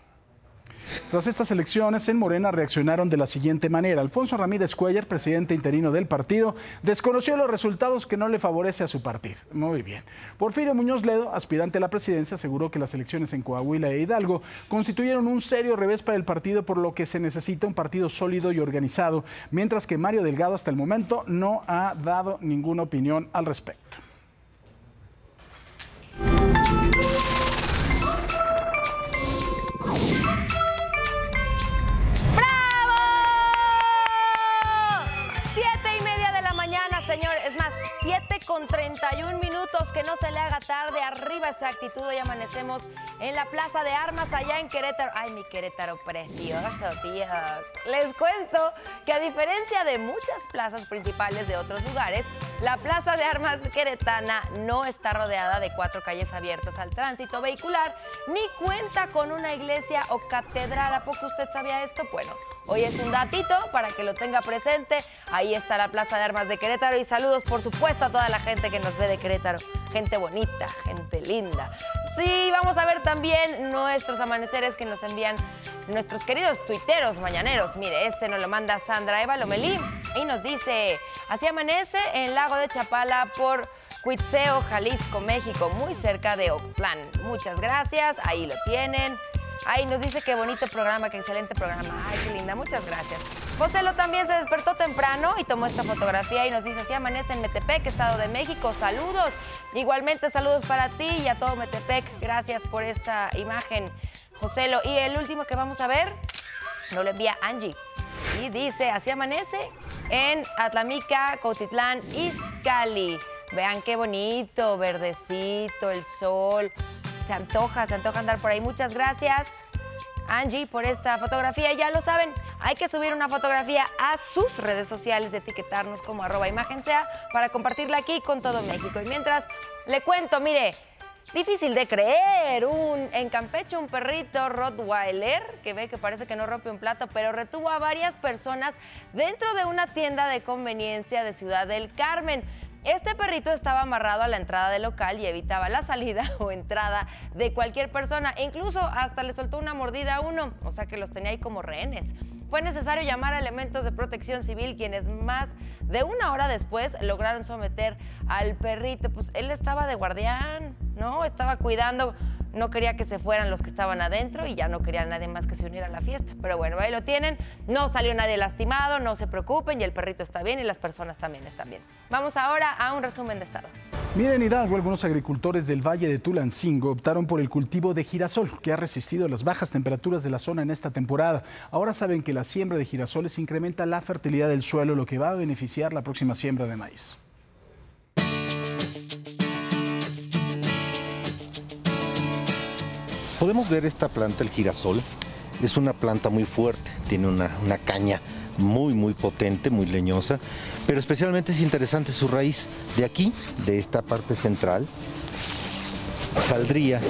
Tras estas elecciones, en Morena reaccionaron de la siguiente manera. Alfonso Ramírez Cuellar, presidente interino del partido, desconoció los resultados que no le favorece a su partido. Muy bien. Porfirio Muñoz Ledo, aspirante a la presidencia, aseguró que las elecciones en Coahuila e Hidalgo constituyeron un serio revés para el partido, por lo que se necesita un partido sólido y organizado, mientras que Mario Delgado hasta el momento no ha dado ninguna opinión al respecto. Con 31 minutos. Que no se le haga tarde. Arriba esa actitud. Hoy amanecemos en la Plaza de Armas allá en Querétaro. Ay, mi Querétaro precioso, tíos. Les cuento que a diferencia de muchas plazas principales de otros lugares, la Plaza de Armas queretana no está rodeada de cuatro calles abiertas al tránsito vehicular, ni cuenta con una iglesia o catedral. ¿A poco usted sabía esto? Bueno. Hoy es un datito para que lo tenga presente. Ahí está la Plaza de Armas de Querétaro y saludos por supuesto a toda la gente que nos ve de Querétaro. Gente bonita, gente linda. Sí, vamos a ver también nuestros amaneceres que nos envían nuestros queridos tuiteros mañaneros. Mire, este nos lo manda Sandra Eva Lomelí y nos dice, así amanece en Lago de Chapala por Cuitzeo, Jalisco, México, muy cerca de Ocotlán. Muchas gracias, ahí lo tienen. Ay, nos dice qué bonito programa, qué excelente programa. Ay, qué linda, muchas gracias. Joselo también se despertó temprano y tomó esta fotografía y nos dice, así amanece en Metepec, Estado de México, saludos. Igualmente saludos para ti y a todo Metepec, gracias por esta imagen, Joselo. Y el último que vamos a ver, nos lo envía Angie. Y dice, así amanece en Atlamica, Cotitlán, Izcalli. Vean qué bonito, verdecito, el sol. Se antoja, se antoja andar por ahí. Muchas gracias, Angie, por esta fotografía. Ya lo saben, hay que subir una fotografía a sus redes sociales, etiquetarnos como arroba imagen sea para compartirla aquí con todo México. Y mientras le cuento, mire, difícil de creer, un, en Campeche un perrito Rottweiler que ve que parece que no rompe un plato, pero retuvo a varias personas dentro de una tienda de conveniencia de Ciudad del Carmen. Este perrito estaba amarrado a la entrada del local y evitaba la salida o entrada de cualquier persona. E incluso hasta le soltó una mordida a uno, o sea que los tenía ahí como rehenes. Fue necesario llamar a elementos de protección civil, quienes más de una hora después lograron someter al perrito. Pues él estaba de guardián, ¿no? Estaba cuidando no quería que se fueran los que estaban adentro y ya no quería nadie más que se uniera a la fiesta. Pero bueno, ahí lo tienen. No salió nadie lastimado, no se preocupen y el perrito está bien y las personas también están bien. Vamos ahora a un resumen de estados. Miren Hidalgo, algunos agricultores del Valle de Tulancingo optaron por el cultivo de girasol, que ha resistido las bajas temperaturas de la zona en esta temporada. Ahora saben que la siembra de girasoles incrementa la fertilidad del suelo, lo que va a beneficiar la próxima siembra de maíz. Podemos ver esta planta, el girasol, es una planta muy fuerte, tiene una, caña muy, muy potente, muy leñosa, pero especialmente es interesante su raíz. De aquí, de esta parte central, saldría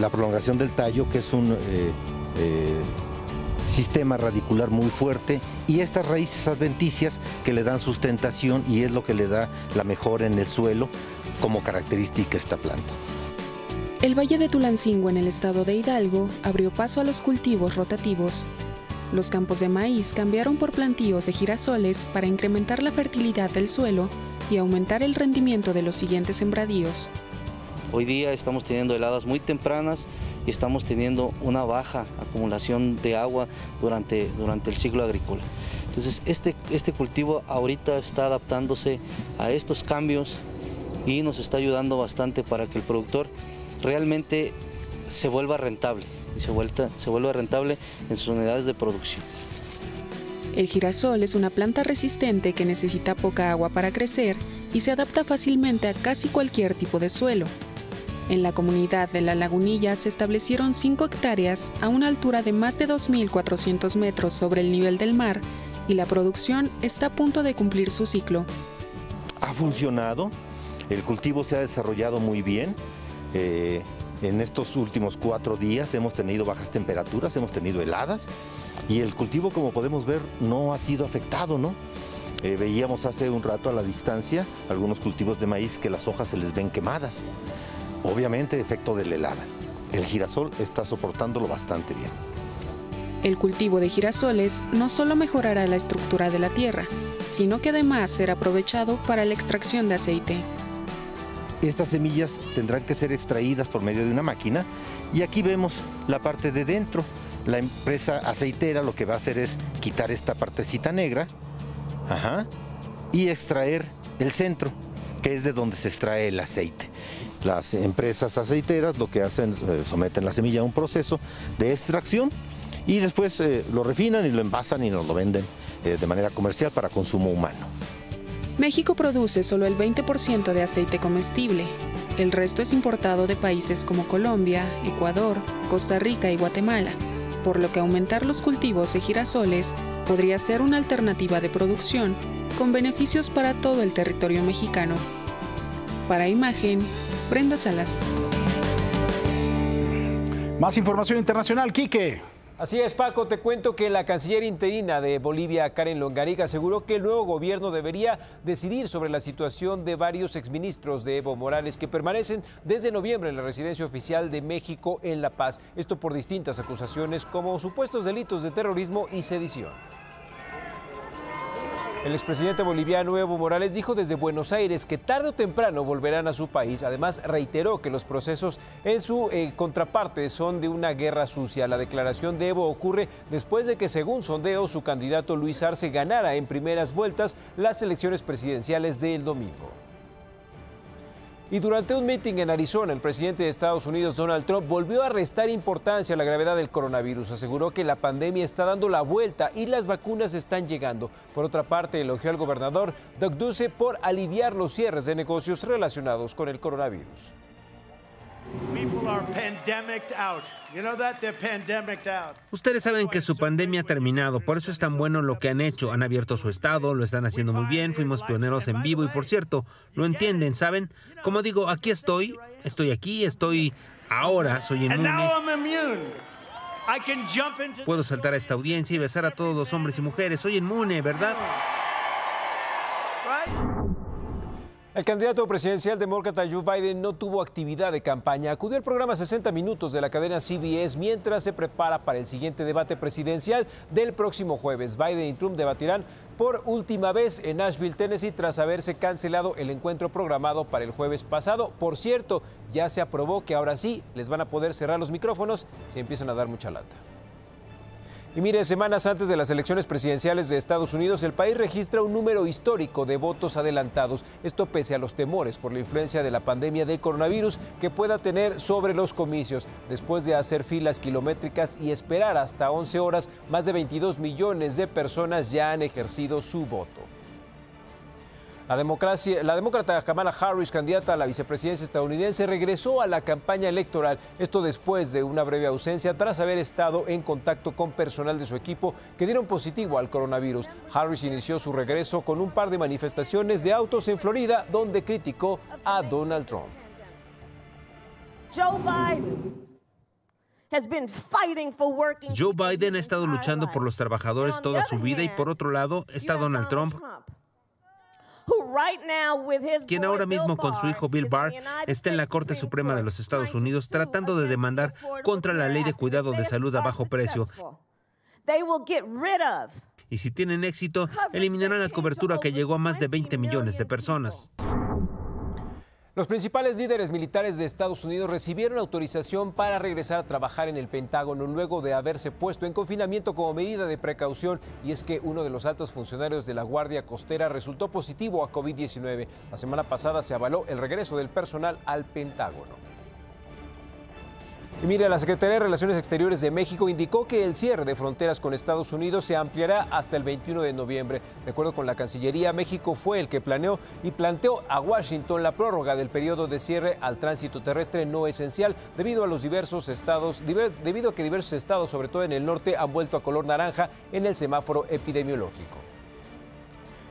la prolongación del tallo, que es un eh, eh, sistema radicular muy fuerte, y estas raíces adventicias que le dan sustentación y es lo que le da la mejora en el suelo como característica esta planta. El Valle de Tulancingo en el estado de Hidalgo abrió paso a los cultivos rotativos. Los campos de maíz cambiaron por plantíos de girasoles para incrementar la fertilidad del suelo y aumentar el rendimiento de los siguientes sembradíos. Hoy día estamos teniendo heladas muy tempranas y estamos teniendo una baja acumulación de agua durante, durante el ciclo agrícola. Entonces este, este cultivo ahorita está adaptándose a estos cambios y nos está ayudando bastante para que el productor realmente se vuelva rentable y se vuelva, se vuelva rentable en sus unidades de producción. El girasol es una planta resistente que necesita poca agua para crecer y se adapta fácilmente a casi cualquier tipo de suelo. En la comunidad de La Lagunilla se establecieron 5 hectáreas a una altura de más de 2.400 metros sobre el nivel del mar y la producción está a punto de cumplir su ciclo. ha funcionado, el cultivo se ha desarrollado muy bien. Eh, en estos últimos cuatro días hemos tenido bajas temperaturas, hemos tenido heladas y el cultivo, como podemos ver, no ha sido afectado, ¿no? Eh, veíamos hace un rato a la distancia algunos cultivos de maíz que las hojas se les ven quemadas. Obviamente, efecto de la helada. El girasol está soportándolo bastante bien. El cultivo de girasoles no solo mejorará la estructura de la tierra, sino que además será aprovechado para la extracción de aceite. Estas semillas tendrán que ser extraídas por medio de una máquina y aquí vemos la parte de dentro. La empresa aceitera lo que va a hacer es quitar esta partecita negra y extraer el centro, que es de donde se extrae el aceite. Las empresas aceiteras lo que hacen, eh, someten la semilla a un proceso de extracción y después eh, lo refinan y lo envasan y nos lo venden eh, de manera comercial para consumo humano. México produce solo el 20% de aceite comestible. El resto es importado de países como Colombia, Ecuador, Costa Rica y Guatemala, por lo que aumentar los cultivos de girasoles podría ser una alternativa de producción con beneficios para todo el territorio mexicano. Para Imagen, Brenda Salas. Más información internacional, Quique. Así es, Paco, te cuento que la canciller interina de Bolivia, Karen Longariga, aseguró que el nuevo gobierno debería decidir sobre la situación de varios exministros de Evo Morales que permanecen desde noviembre en la residencia oficial de México en La Paz. Esto por distintas acusaciones como supuestos delitos de terrorismo y sedición. El expresidente boliviano Evo Morales dijo desde Buenos Aires que tarde o temprano volverán a su país. Además, reiteró que los procesos en su eh, contraparte son de una guerra sucia. La declaración de Evo ocurre después de que, según sondeo, su candidato Luis Arce ganara en primeras vueltas las elecciones presidenciales del domingo. Y durante un meeting en Arizona, el presidente de Estados Unidos, Donald Trump, volvió a restar importancia a la gravedad del coronavirus. Aseguró que la pandemia está dando la vuelta y las vacunas están llegando. Por otra parte, elogió al gobernador Doug Ducey por aliviar los cierres de negocios relacionados con el coronavirus. Ustedes saben que su pandemia ha terminado, por eso es tan bueno lo que han hecho. Han abierto su estado, lo están haciendo muy bien, fuimos pioneros en vivo y por cierto, lo entienden, ¿saben? Como digo, aquí estoy, estoy aquí, estoy ahora, soy inmune. Puedo saltar a esta audiencia y besar a todos los hombres y mujeres. Soy inmune, ¿verdad? El candidato presidencial demócrata Joe Biden no tuvo actividad de campaña. Acudió al programa 60 Minutos de la cadena CBS mientras se prepara para el siguiente debate presidencial del próximo jueves. Biden y Trump debatirán por última vez en Nashville, Tennessee, tras haberse cancelado el encuentro programado para el jueves pasado. Por cierto, ya se aprobó que ahora sí les van a poder cerrar los micrófonos si empiezan a dar mucha lata. Y mire, semanas antes de las elecciones presidenciales de Estados Unidos, el país registra un número histórico de votos adelantados. Esto pese a los temores por la influencia de la pandemia del coronavirus que pueda tener sobre los comicios. Después de hacer filas kilométricas y esperar hasta 11 horas, más de 22 millones de personas ya han ejercido su voto. La, democracia, la demócrata Kamala Harris, candidata a la vicepresidencia estadounidense, regresó a la campaña electoral, esto después de una breve ausencia tras haber estado en contacto con personal de su equipo que dieron positivo al coronavirus. Harris inició su regreso con un par de manifestaciones de autos en Florida donde criticó a Donald Trump. Joe Biden Joe Biden ha estado luchando por los trabajadores toda su vida y por otro lado está Donald Trump, quien ahora mismo con su hijo Bill Barr está en la Corte Suprema de los Estados Unidos tratando de demandar contra la ley de cuidado de salud a bajo precio. Y si tienen éxito, eliminarán la cobertura que llegó a más de 20 millones de personas. Los principales líderes militares de Estados Unidos recibieron autorización para regresar a trabajar en el Pentágono luego de haberse puesto en confinamiento como medida de precaución y es que uno de los altos funcionarios de la Guardia Costera resultó positivo a COVID-19. La semana pasada se avaló el regreso del personal al Pentágono. Y mire, la Secretaría de Relaciones Exteriores de México indicó que el cierre de fronteras con Estados Unidos se ampliará hasta el 21 de noviembre. De acuerdo con la Cancillería, México fue el que planeó y planteó a Washington la prórroga del periodo de cierre al tránsito terrestre no esencial debido a los diversos estados, debido a que diversos estados, sobre todo en el norte, han vuelto a color naranja en el semáforo epidemiológico.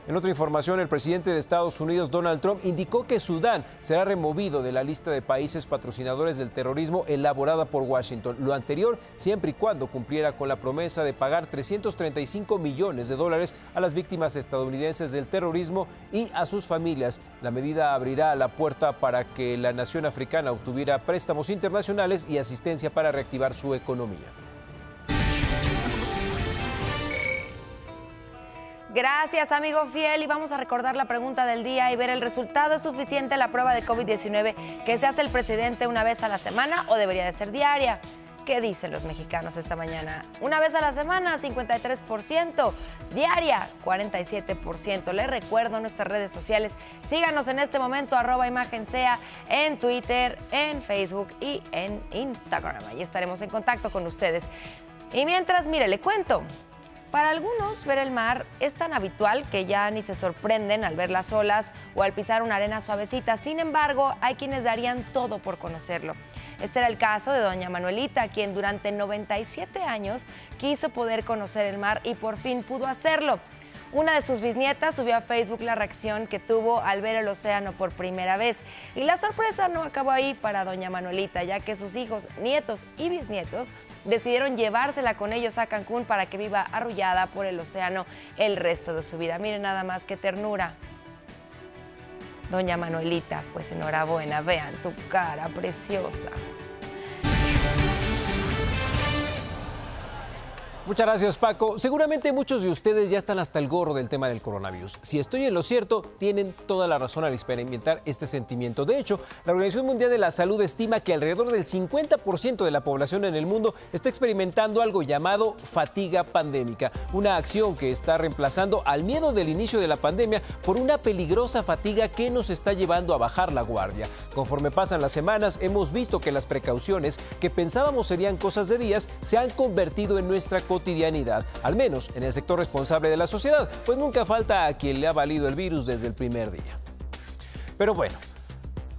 En otra información, el presidente de Estados Unidos, Donald Trump, indicó que Sudán será removido de la lista de países patrocinadores del terrorismo elaborada por Washington. Lo anterior, siempre y cuando cumpliera con la promesa de pagar 335 millones de dólares a las víctimas estadounidenses del terrorismo y a sus familias. La medida abrirá la puerta para que la nación africana obtuviera préstamos internacionales y asistencia para reactivar su economía. Gracias, amigo fiel. Y vamos a recordar la pregunta del día y ver el resultado. ¿Es suficiente la prueba de COVID-19 que se hace el presidente una vez a la semana o debería de ser diaria? ¿Qué dicen los mexicanos esta mañana? Una vez a la semana, 53%. Diaria, 47%. Les recuerdo nuestras redes sociales. Síganos en este momento, arroba imagen sea, en Twitter, en Facebook y en Instagram. Ahí estaremos en contacto con ustedes. Y mientras, mire, le cuento para algunos, ver el mar es tan habitual que ya ni se sorprenden al ver las olas o al pisar una arena suavecita. Sin embargo, hay quienes darían todo por conocerlo. Este era el caso de doña Manuelita, quien durante 97 años quiso poder conocer el mar y por fin pudo hacerlo. Una de sus bisnietas subió a Facebook la reacción que tuvo al ver el océano por primera vez. Y la sorpresa no acabó ahí para doña Manuelita, ya que sus hijos, nietos y bisnietos decidieron llevársela con ellos a Cancún para que viva arrullada por el océano el resto de su vida. Miren nada más qué ternura. Doña Manuelita, pues enhorabuena, vean su cara preciosa. Muchas gracias Paco. Seguramente muchos de ustedes ya están hasta el gorro del tema del coronavirus. Si estoy en lo cierto, tienen toda la razón al experimentar este sentimiento. De hecho, la Organización Mundial de la Salud estima que alrededor del 50% de la población en el mundo está experimentando algo llamado fatiga pandémica, una acción que está reemplazando al miedo del inicio de la pandemia por una peligrosa fatiga que nos está llevando a bajar la guardia. Conforme pasan las semanas, hemos visto que las precauciones que pensábamos serían cosas de días se han convertido en nuestra cotidianidad, al menos en el sector responsable de la sociedad, pues nunca falta a quien le ha valido el virus desde el primer día. Pero bueno,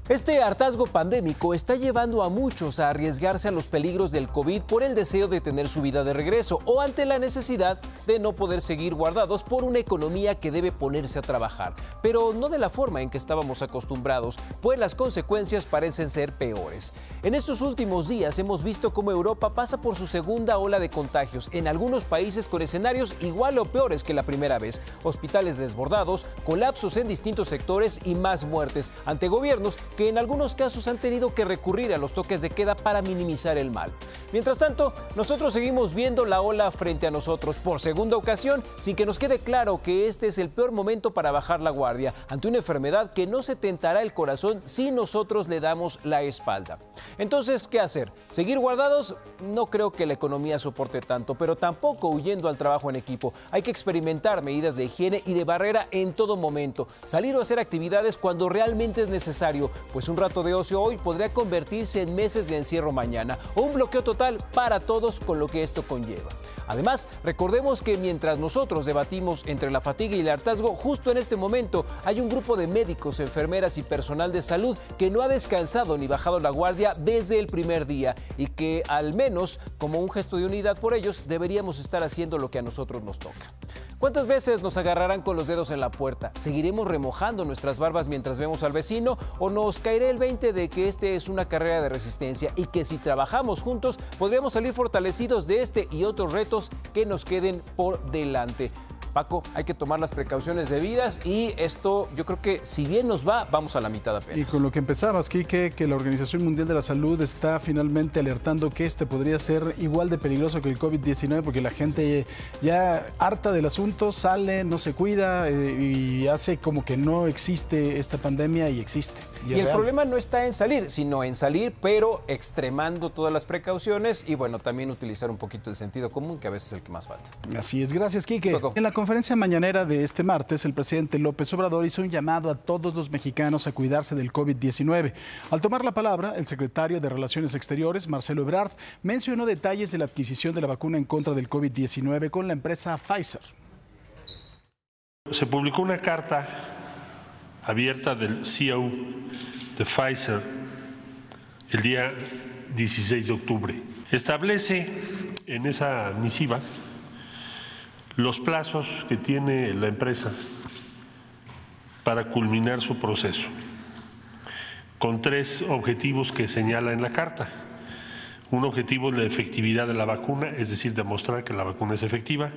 este hartazgo pandémico está llevando a muchos a arriesgarse a los peligros del COVID por el deseo de tener su vida de regreso o ante la necesidad de no poder seguir guardados por una economía que debe ponerse a trabajar, pero no de la forma en que estábamos acostumbrados, pues las consecuencias parecen ser peores. En estos últimos días hemos visto cómo Europa pasa por su segunda ola de contagios, en algunos países con escenarios igual o peores que la primera vez, hospitales desbordados, colapsos en distintos sectores y más muertes ante gobiernos que en algunos casos han tenido que recurrir a los toques de queda para minimizar el mal. Mientras tanto, nosotros seguimos viendo la ola frente a nosotros por segunda ocasión, sin que nos quede claro que este es el peor momento para bajar la guardia ante una enfermedad que no se tentará el corazón si nosotros le damos la espalda. Entonces, ¿qué hacer? ¿Seguir guardados? No creo que la economía soporte tanto, pero tampoco huyendo al trabajo en equipo. Hay que experimentar medidas de higiene y de barrera en todo momento, salir o hacer actividades cuando realmente es necesario, pues un rato de ocio hoy podría convertirse en meses de encierro mañana o un bloqueo total para todos con lo que esto conlleva. Además, recordemos que mientras nosotros debatimos entre la fatiga y el hartazgo, justo en este momento hay un grupo de médicos, enfermeras y personal de salud que no ha descansado ni bajado la guardia desde el primer día y que al menos como un gesto de unidad por ellos deberíamos estar haciendo lo que a nosotros nos toca. ¿Cuántas veces nos agarrarán con los dedos en la puerta? ¿Seguiremos remojando nuestras barbas mientras vemos al vecino o nos caerá el 20 de que este es una carrera de resistencia y que si trabajamos juntos podríamos salir fortalecidos de este y otros retos que nos queden por delante? Paco, hay que tomar las precauciones debidas y esto yo creo que si bien nos va, vamos a la mitad apenas. Y con lo que empezabas, Quique, que la Organización Mundial de la Salud está finalmente alertando que este podría ser igual de peligroso que el COVID-19 porque la gente ya harta del asunto, sale, no se cuida eh, y hace como que no existe esta pandemia y existe. Y, el problema no está en salir, sino en salir, pero extremando todas las precauciones y bueno, también utilizar un poquito el sentido común, que a veces es el que más falta. Así es, gracias, Quique. En la conferencia mañanera de este martes, el presidente López Obrador hizo un llamado a todos los mexicanos a cuidarse del COVID-19. Al tomar la palabra, el secretario de Relaciones Exteriores, Marcelo Ebrard, mencionó detalles de la adquisición de la vacuna en contra del COVID-19 con la empresa Pfizer. Se publicó una carta abierta del CEO de Pfizer el día 16 de octubre. Establece en esa misiva los plazos que tiene la empresa para culminar su proceso, con tres objetivos que señala en la carta. Un objetivo es la efectividad de la vacuna, es decir, demostrar que la vacuna es efectiva.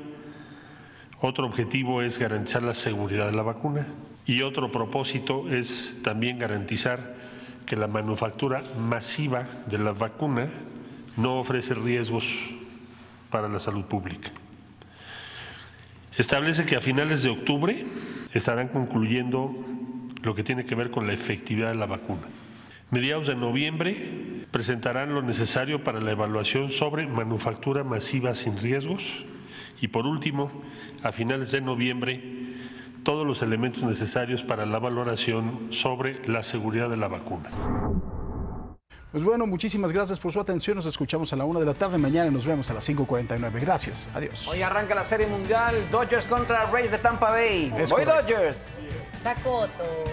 Otro objetivo es garantizar la seguridad de la vacuna. Y otro propósito es también garantizar que la manufactura masiva de la vacuna no ofrece riesgos para la salud pública. Establece que a finales de octubre estarán concluyendo lo que tiene que ver con la efectividad de la vacuna. Mediados de noviembre presentarán lo necesario para la evaluación sobre manufactura masiva sin riesgos y por último, a finales de noviembre, todos los elementos necesarios para la valoración sobre la seguridad de la vacuna. Pues bueno, muchísimas gracias por su atención. Nos escuchamos a la una de la tarde. Mañana nos vemos a las 5.49. Gracias. Adiós. Hoy arranca la Serie Mundial. Dodgers contra Rays de Tampa Bay. Es Voy correcto. Dodgers. Tacoto.